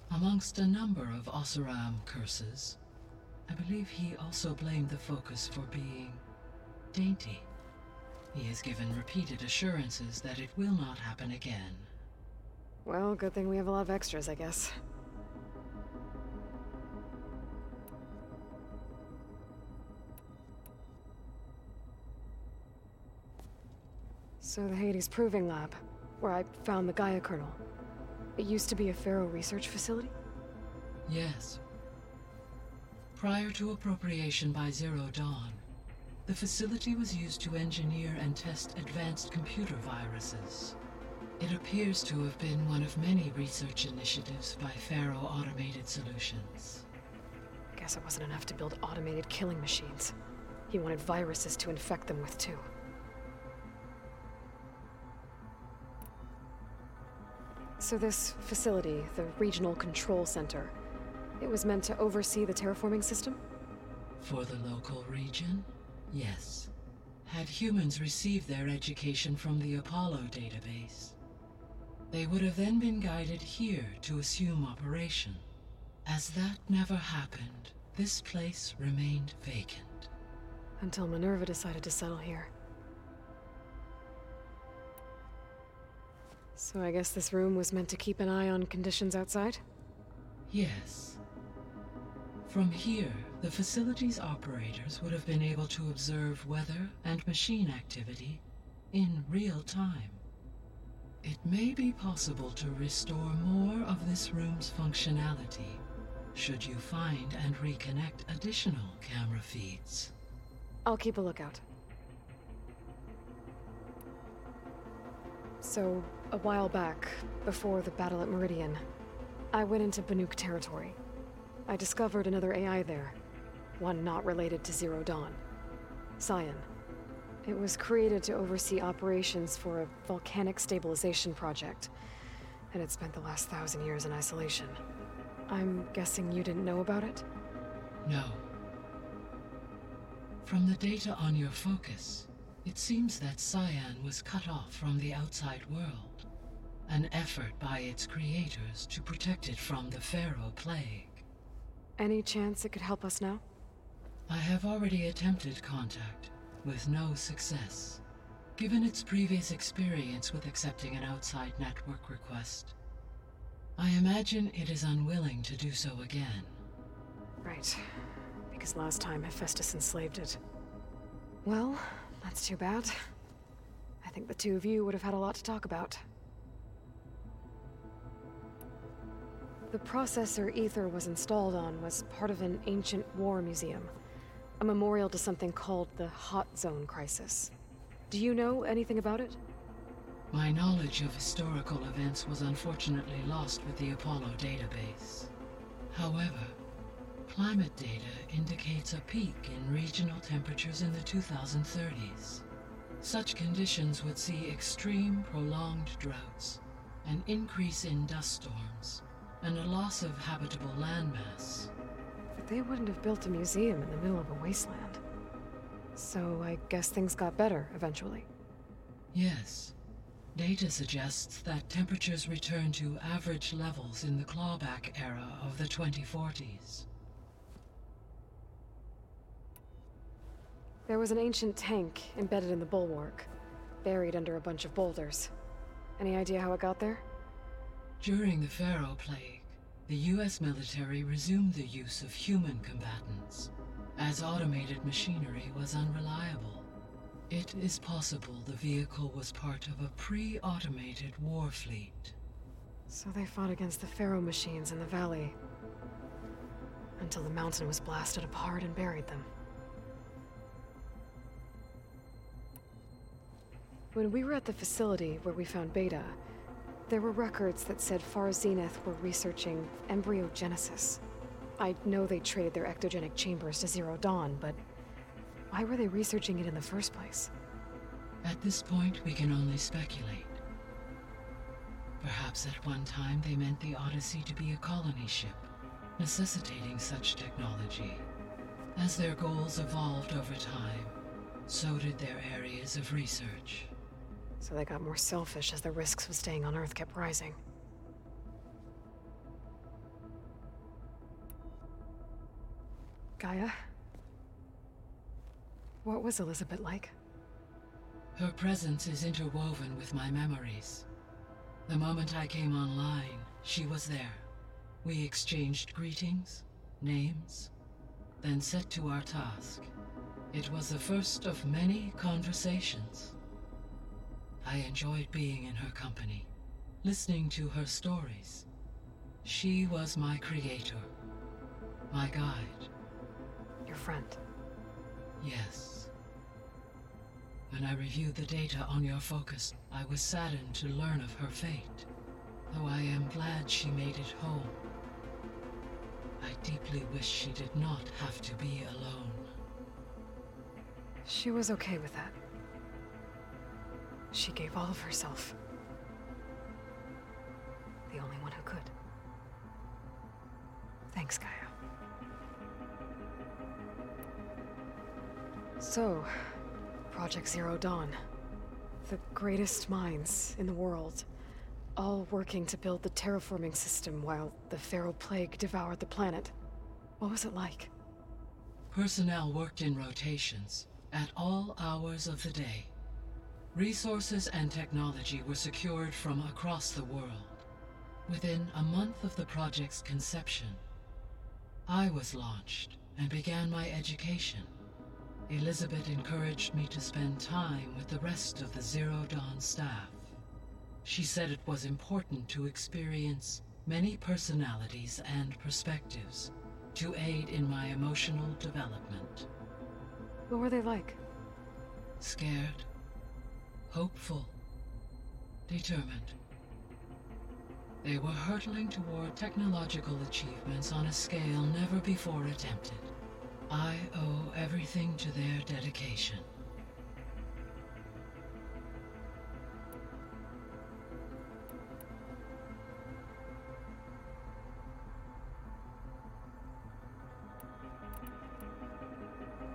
Amongst a number of Oseram curses, I believe he also blamed the Focus for being dainty. He has given repeated assurances that it will not happen again. Well, good thing we have a lot of extras, I guess. So the Hades Proving Lab, where I found the Gaia kernel. It used to be a Faro research facility? Yes. Prior to appropriation by Zero Dawn, the facility was used to engineer and test advanced computer viruses. It appears to have been one of many research initiatives by Faro Automated Solutions. Guess it wasn't enough to build automated killing machines. He wanted viruses to infect them with, too. So this facility, the Regional Control Center, it was meant to oversee the terraforming system? For the local region, yes. Had humans received their education from the Apollo database. They would have then been guided here to assume operation. As that never happened, this place remained vacant. Until Minerva decided to settle here. So I guess this room was meant to keep an eye on conditions outside? Yes. From here, the facility's operators would have been able to observe weather and machine activity in real time. It may be possible to restore more of this room's functionality should you find and reconnect additional camera feeds. I'll keep a lookout. So, a while back, before the battle at Meridian, I went into Banuk territory. I discovered another AI there, one not related to Zero Dawn. Cyan. It was created to oversee operations for a volcanic stabilization project, and it spent the last thousand years in isolation. I'm guessing you didn't know about it? No. From the data on your focus, it seems that Cyan was cut off from the outside world. An effort by its creators to protect it from the Faro Plague. Any chance it could help us now? I have already attempted contact, with no success. Given its previous experience with accepting an outside network request, I imagine it is unwilling to do so again. Right. Because last time Hephaestus enslaved it. Well, that's too bad. I think the two of you would have had a lot to talk about. The processor Ether was installed on was part of an ancient war museum. A memorial to something called the Hot Zone Crisis. Do you know anything about it? My knowledge of historical events was unfortunately lost with the Apollo database. However, climate data indicates a peak in regional temperatures in the 2030s. Such conditions would see extreme, prolonged droughts, an increase in dust storms, and a loss of habitable landmass. They wouldn't have built a museum in the middle of a wasteland. So I guess things got better eventually. Yes. Data suggests that temperatures returned to average levels in the clawback era of the 2040s. There was an ancient tank embedded in the bulwark, buried under a bunch of boulders. Any idea how it got there? During the Faro Plague, the US military resumed the use of human combatants, as automated machinery was unreliable. It is possible the vehicle was part of a pre-automated war fleet. So they fought against the Faro machines in the valley. Until the mountain was blasted apart and buried them. When we were at the facility where we found Beta, there were records that said Far Zenith were researching embryogenesis. I know they traded their ectogenic chambers to Zero Dawn, but why were they researching it in the first place? At this point, we can only speculate. Perhaps at one time they meant the Odyssey to be a colony ship, necessitating such technology. As their goals evolved over time, so did their areas of research. So they got more selfish as the risks of staying on Earth kept rising. Gaia? What was Elizabeth like? Her presence is interwoven with my memories. The moment I came online, she was there. We exchanged greetings, names, then set to our task. It was the first of many conversations. I enjoyed being in her company, listening to her stories. She was my creator, my guide. Your friend? Yes. When I reviewed the data on your focus, I was saddened to learn of her fate. Though I am glad she made it home. I deeply wish she did not have to be alone. She was okay with that. She gave all of herself. The only one who could. Thanks, Gaia. So, Project Zero Dawn. The greatest minds in the world. all working to build the terraforming system while the Faro Plague devoured the planet. What was it like? Personnel worked in rotations, at all hours of the day. Resources and technology were secured from across the world. Within a month of the project's conception, I was launched and began my education. Elizabeth encouraged me to spend time with the rest of the Zero Dawn staff. She said it was important to experience many personalities and perspectives to aid in my emotional development. What were they like? Scared, hopeful, determined. They were hurtling toward technological achievements on a scale never before attempted. I owe everything to their dedication.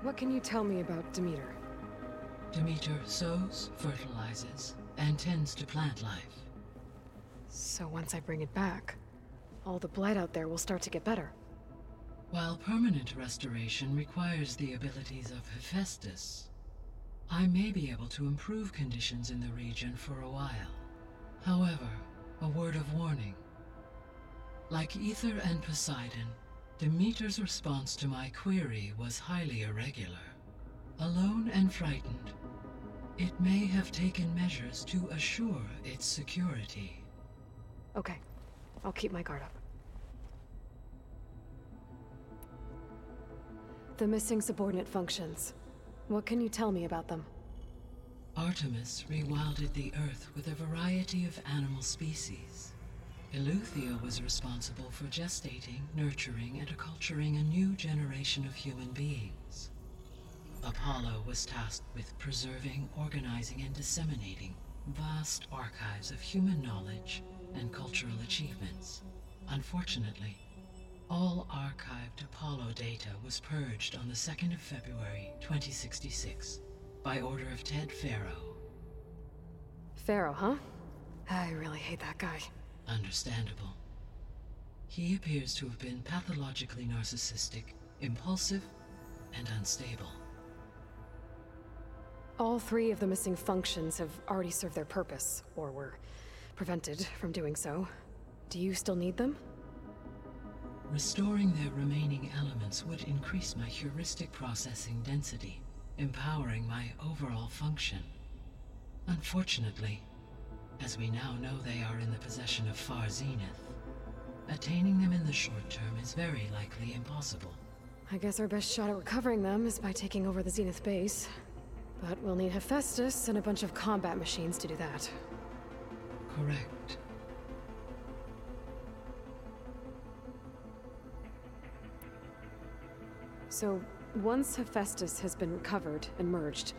What can you tell me about Demeter? Demeter sows, fertilizes, and tends to plant life. So once I bring it back, all the blight out there will start to get better. While permanent restoration requires the abilities of Hephaestus, I may be able to improve conditions in the region for a while. However, a word of warning. Like Ether and Poseidon, Demeter's response to my query was highly irregular. Alone and frightened, it may have taken measures to assure its security. Okay, I'll keep my guard up. The missing subordinate functions. What can you tell me about them? Artemis rewilded the Earth with a variety of animal species. Eleuthia was responsible for gestating, nurturing, and acculturating a new generation of human beings. Apollo was tasked with preserving, organizing, and disseminating vast archives of human knowledge and cultural achievements. Unfortunately, all archived Apollo data was purged on the 2nd of February, 2066, by order of Ted Faro. Faro, huh? I really hate that guy. Understandable. He appears to have been pathologically narcissistic, impulsive, and unstable. All three of the missing functions have already served their purpose, or were prevented from doing so. Do you still need them? Restoring their remaining elements would increase my heuristic processing density, empowering my overall function. Unfortunately, as we now know they are in the possession of Far Zenith, attaining them in the short term is very likely impossible. I guess our best shot at recovering them is by taking over the Zenith base. But we'll need Hephaestus and a bunch of combat machines to do that. Correct. So, once Hephaestus has been recovered and merged,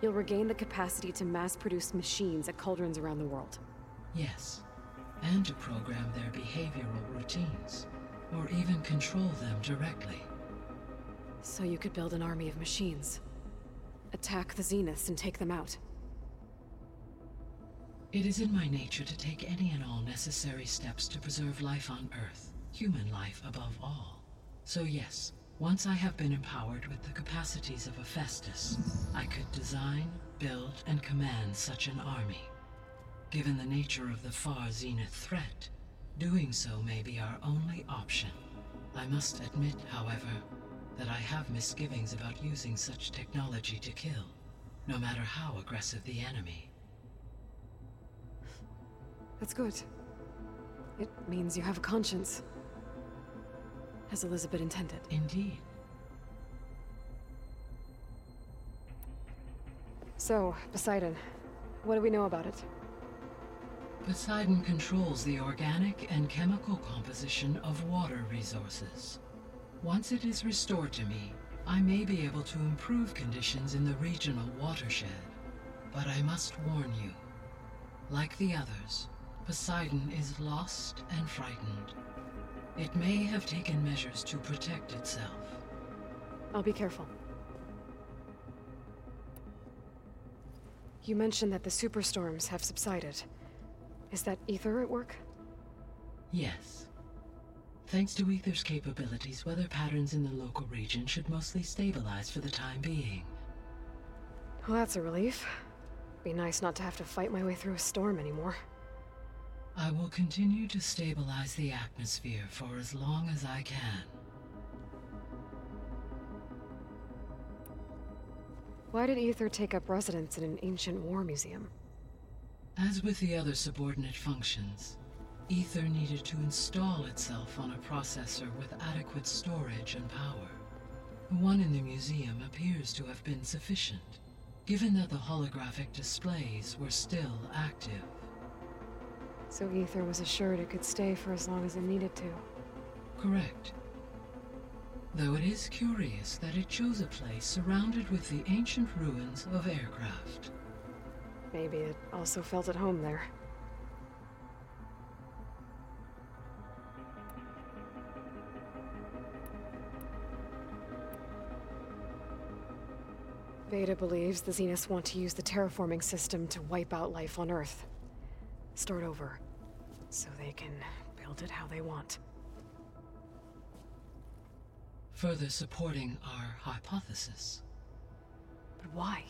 you'll regain the capacity to mass-produce machines at cauldrons around the world. Yes, and to program their behavioral routines, or even control them directly. So you could build an army of machines. Attack the Zeniths and take them out. It is in my nature to take any and all necessary steps to preserve life on Earth, human life above all. So yes, once I have been empowered with the capacities of Hephaestus, I could design, build, and command such an army. Given the nature of the far Zenith threat, doing so may be our only option. I must admit, however, that I have misgivings about using such technology to kill, no matter how aggressive the enemy. That's good. It means you have a conscience. As Elizabeth intended. Indeed. So, Poseidon, what do we know about it? Poseidon controls the organic and chemical composition of water resources. Once it is restored to me, I may be able to improve conditions in the regional watershed. But I must warn you, like the others, Poseidon is lost and frightened. It may have taken measures to protect itself. I'll be careful. You mentioned that the superstorms have subsided. Is that Ether at work? Yes. Thanks to Ether's capabilities, weather patterns in the local region should mostly stabilize for the time being. Well, that's a relief. Be nice not to have to fight my way through a storm anymore. I will continue to stabilize the atmosphere for as long as I can. Why did Ether take up residence in an ancient war museum? As with the other subordinate functions, Ether needed to install itself on a processor with adequate storage and power. The one in the museum appears to have been sufficient, given that the holographic displays were still active. So Ether was assured it could stay for as long as it needed to. Correct. Though it is curious that it chose a place surrounded with the ancient ruins of aircraft. Maybe it also felt at home there. Beta believes the Zeniths want to use the terraforming system to wipe out life on Earth. Start over. So they can build it how they want. Further supporting our hypothesis. But why?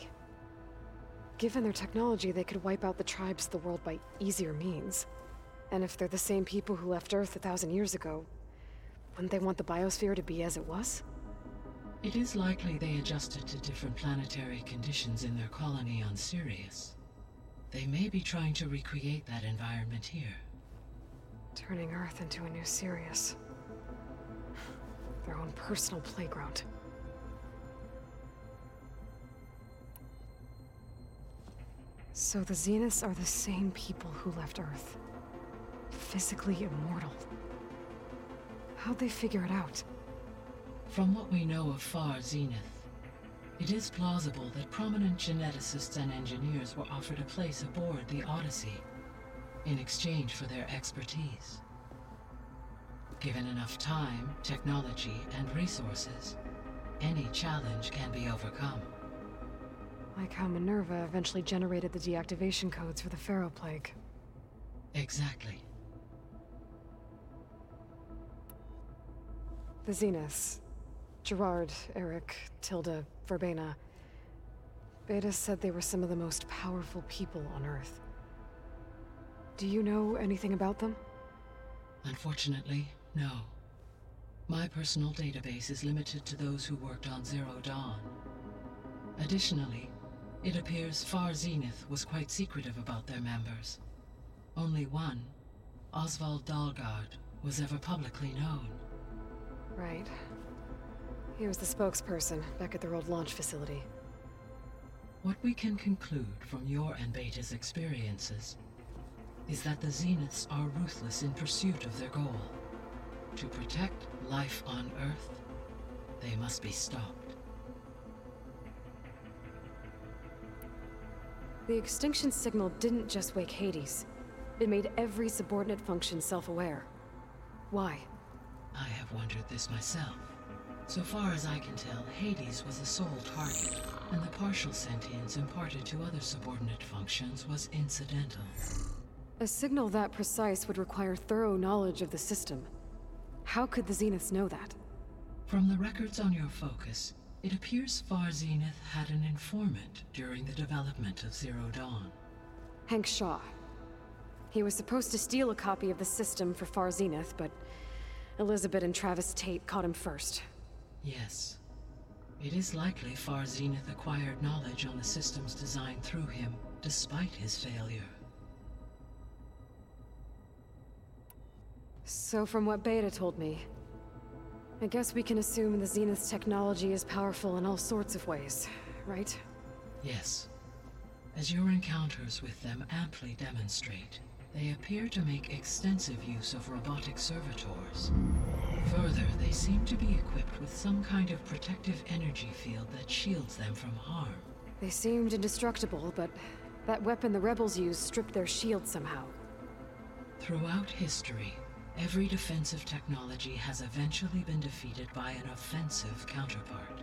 Given their technology, they could wipe out the tribes of the world by easier means. And if they're the same people who left Earth a thousand years ago, wouldn't they want the biosphere to be as it was? It is likely they adjusted to different planetary conditions in their colony on Sirius. They may be trying to recreate that environment here. Turning Earth into a new Sirius. Their own personal playground. So the Zeniths are the same people who left Earth. Physically immortal. How'd they figure it out? From what we know of Far Zenith, it is plausible that prominent geneticists and engineers were offered a place aboard the Odyssey in exchange for their expertise. Given enough time, technology, and resources, any challenge can be overcome. Like how Minerva eventually generated the deactivation codes for the Faro Plague. Exactly. The Zeniths. Gerard, Erik, Tilda, Verbena. Beta said they were some of the most powerful people on Earth. Do you know anything about them? Unfortunately, no. My personal database is limited to those who worked on Zero Dawn. Additionally, it appears Far Zenith was quite secretive about their members. Only one, Oswald Dalgard, was ever publicly known. Right. He was the spokesperson back at their old launch facility. What we can conclude from your and Beta's experiences is that the Zeniths are ruthless in pursuit of their goal. To protect life on Earth, they must be stopped. The extinction signal didn't just wake Hades. It made every subordinate function self-aware. Why? I have wondered this myself. So far as I can tell, Hades was the sole target, and the partial sentience imparted to other subordinate functions was incidental. A signal that precise would require thorough knowledge of the system. How could the Zeniths know that? From the records on your focus, it appears Far Zenith had an informant during the development of Zero Dawn. Hank Shaw. He was supposed to steal a copy of the system for Far Zenith, but Elizabeth and Travis Tate caught him first. Yes. It is likely Far Zenith acquired knowledge on the systems designed through him, despite his failure. So from what Beta told me, I guess we can assume the Zenith's technology is powerful in all sorts of ways, right? Yes. As your encounters with them amply demonstrate, they appear to make extensive use of robotic servitors. Further, they seem to be equipped with some kind of protective energy field that shields them from harm. They seemed indestructible, but that weapon the rebels used stripped their shield somehow. Throughout history, every defensive technology has eventually been defeated by an offensive counterpart.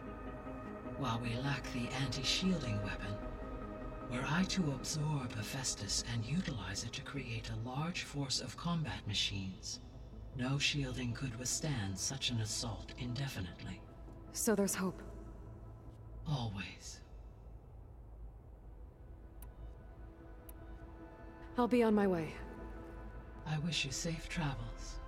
While we lack the anti-shielding weapon, Were I to absorb Hephaestus and utilize it to create a large force of combat machines, no shielding could withstand such an assault indefinitely. So there's hope. Always. I'll be on my way. I wish you safe travels.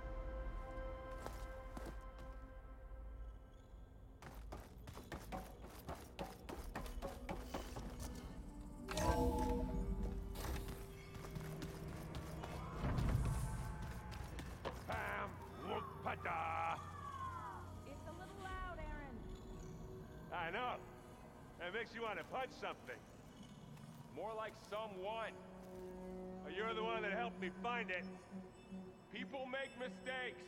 I know. It makes you want to punch something. More like someone. You're the one that helped me find it. People make mistakes.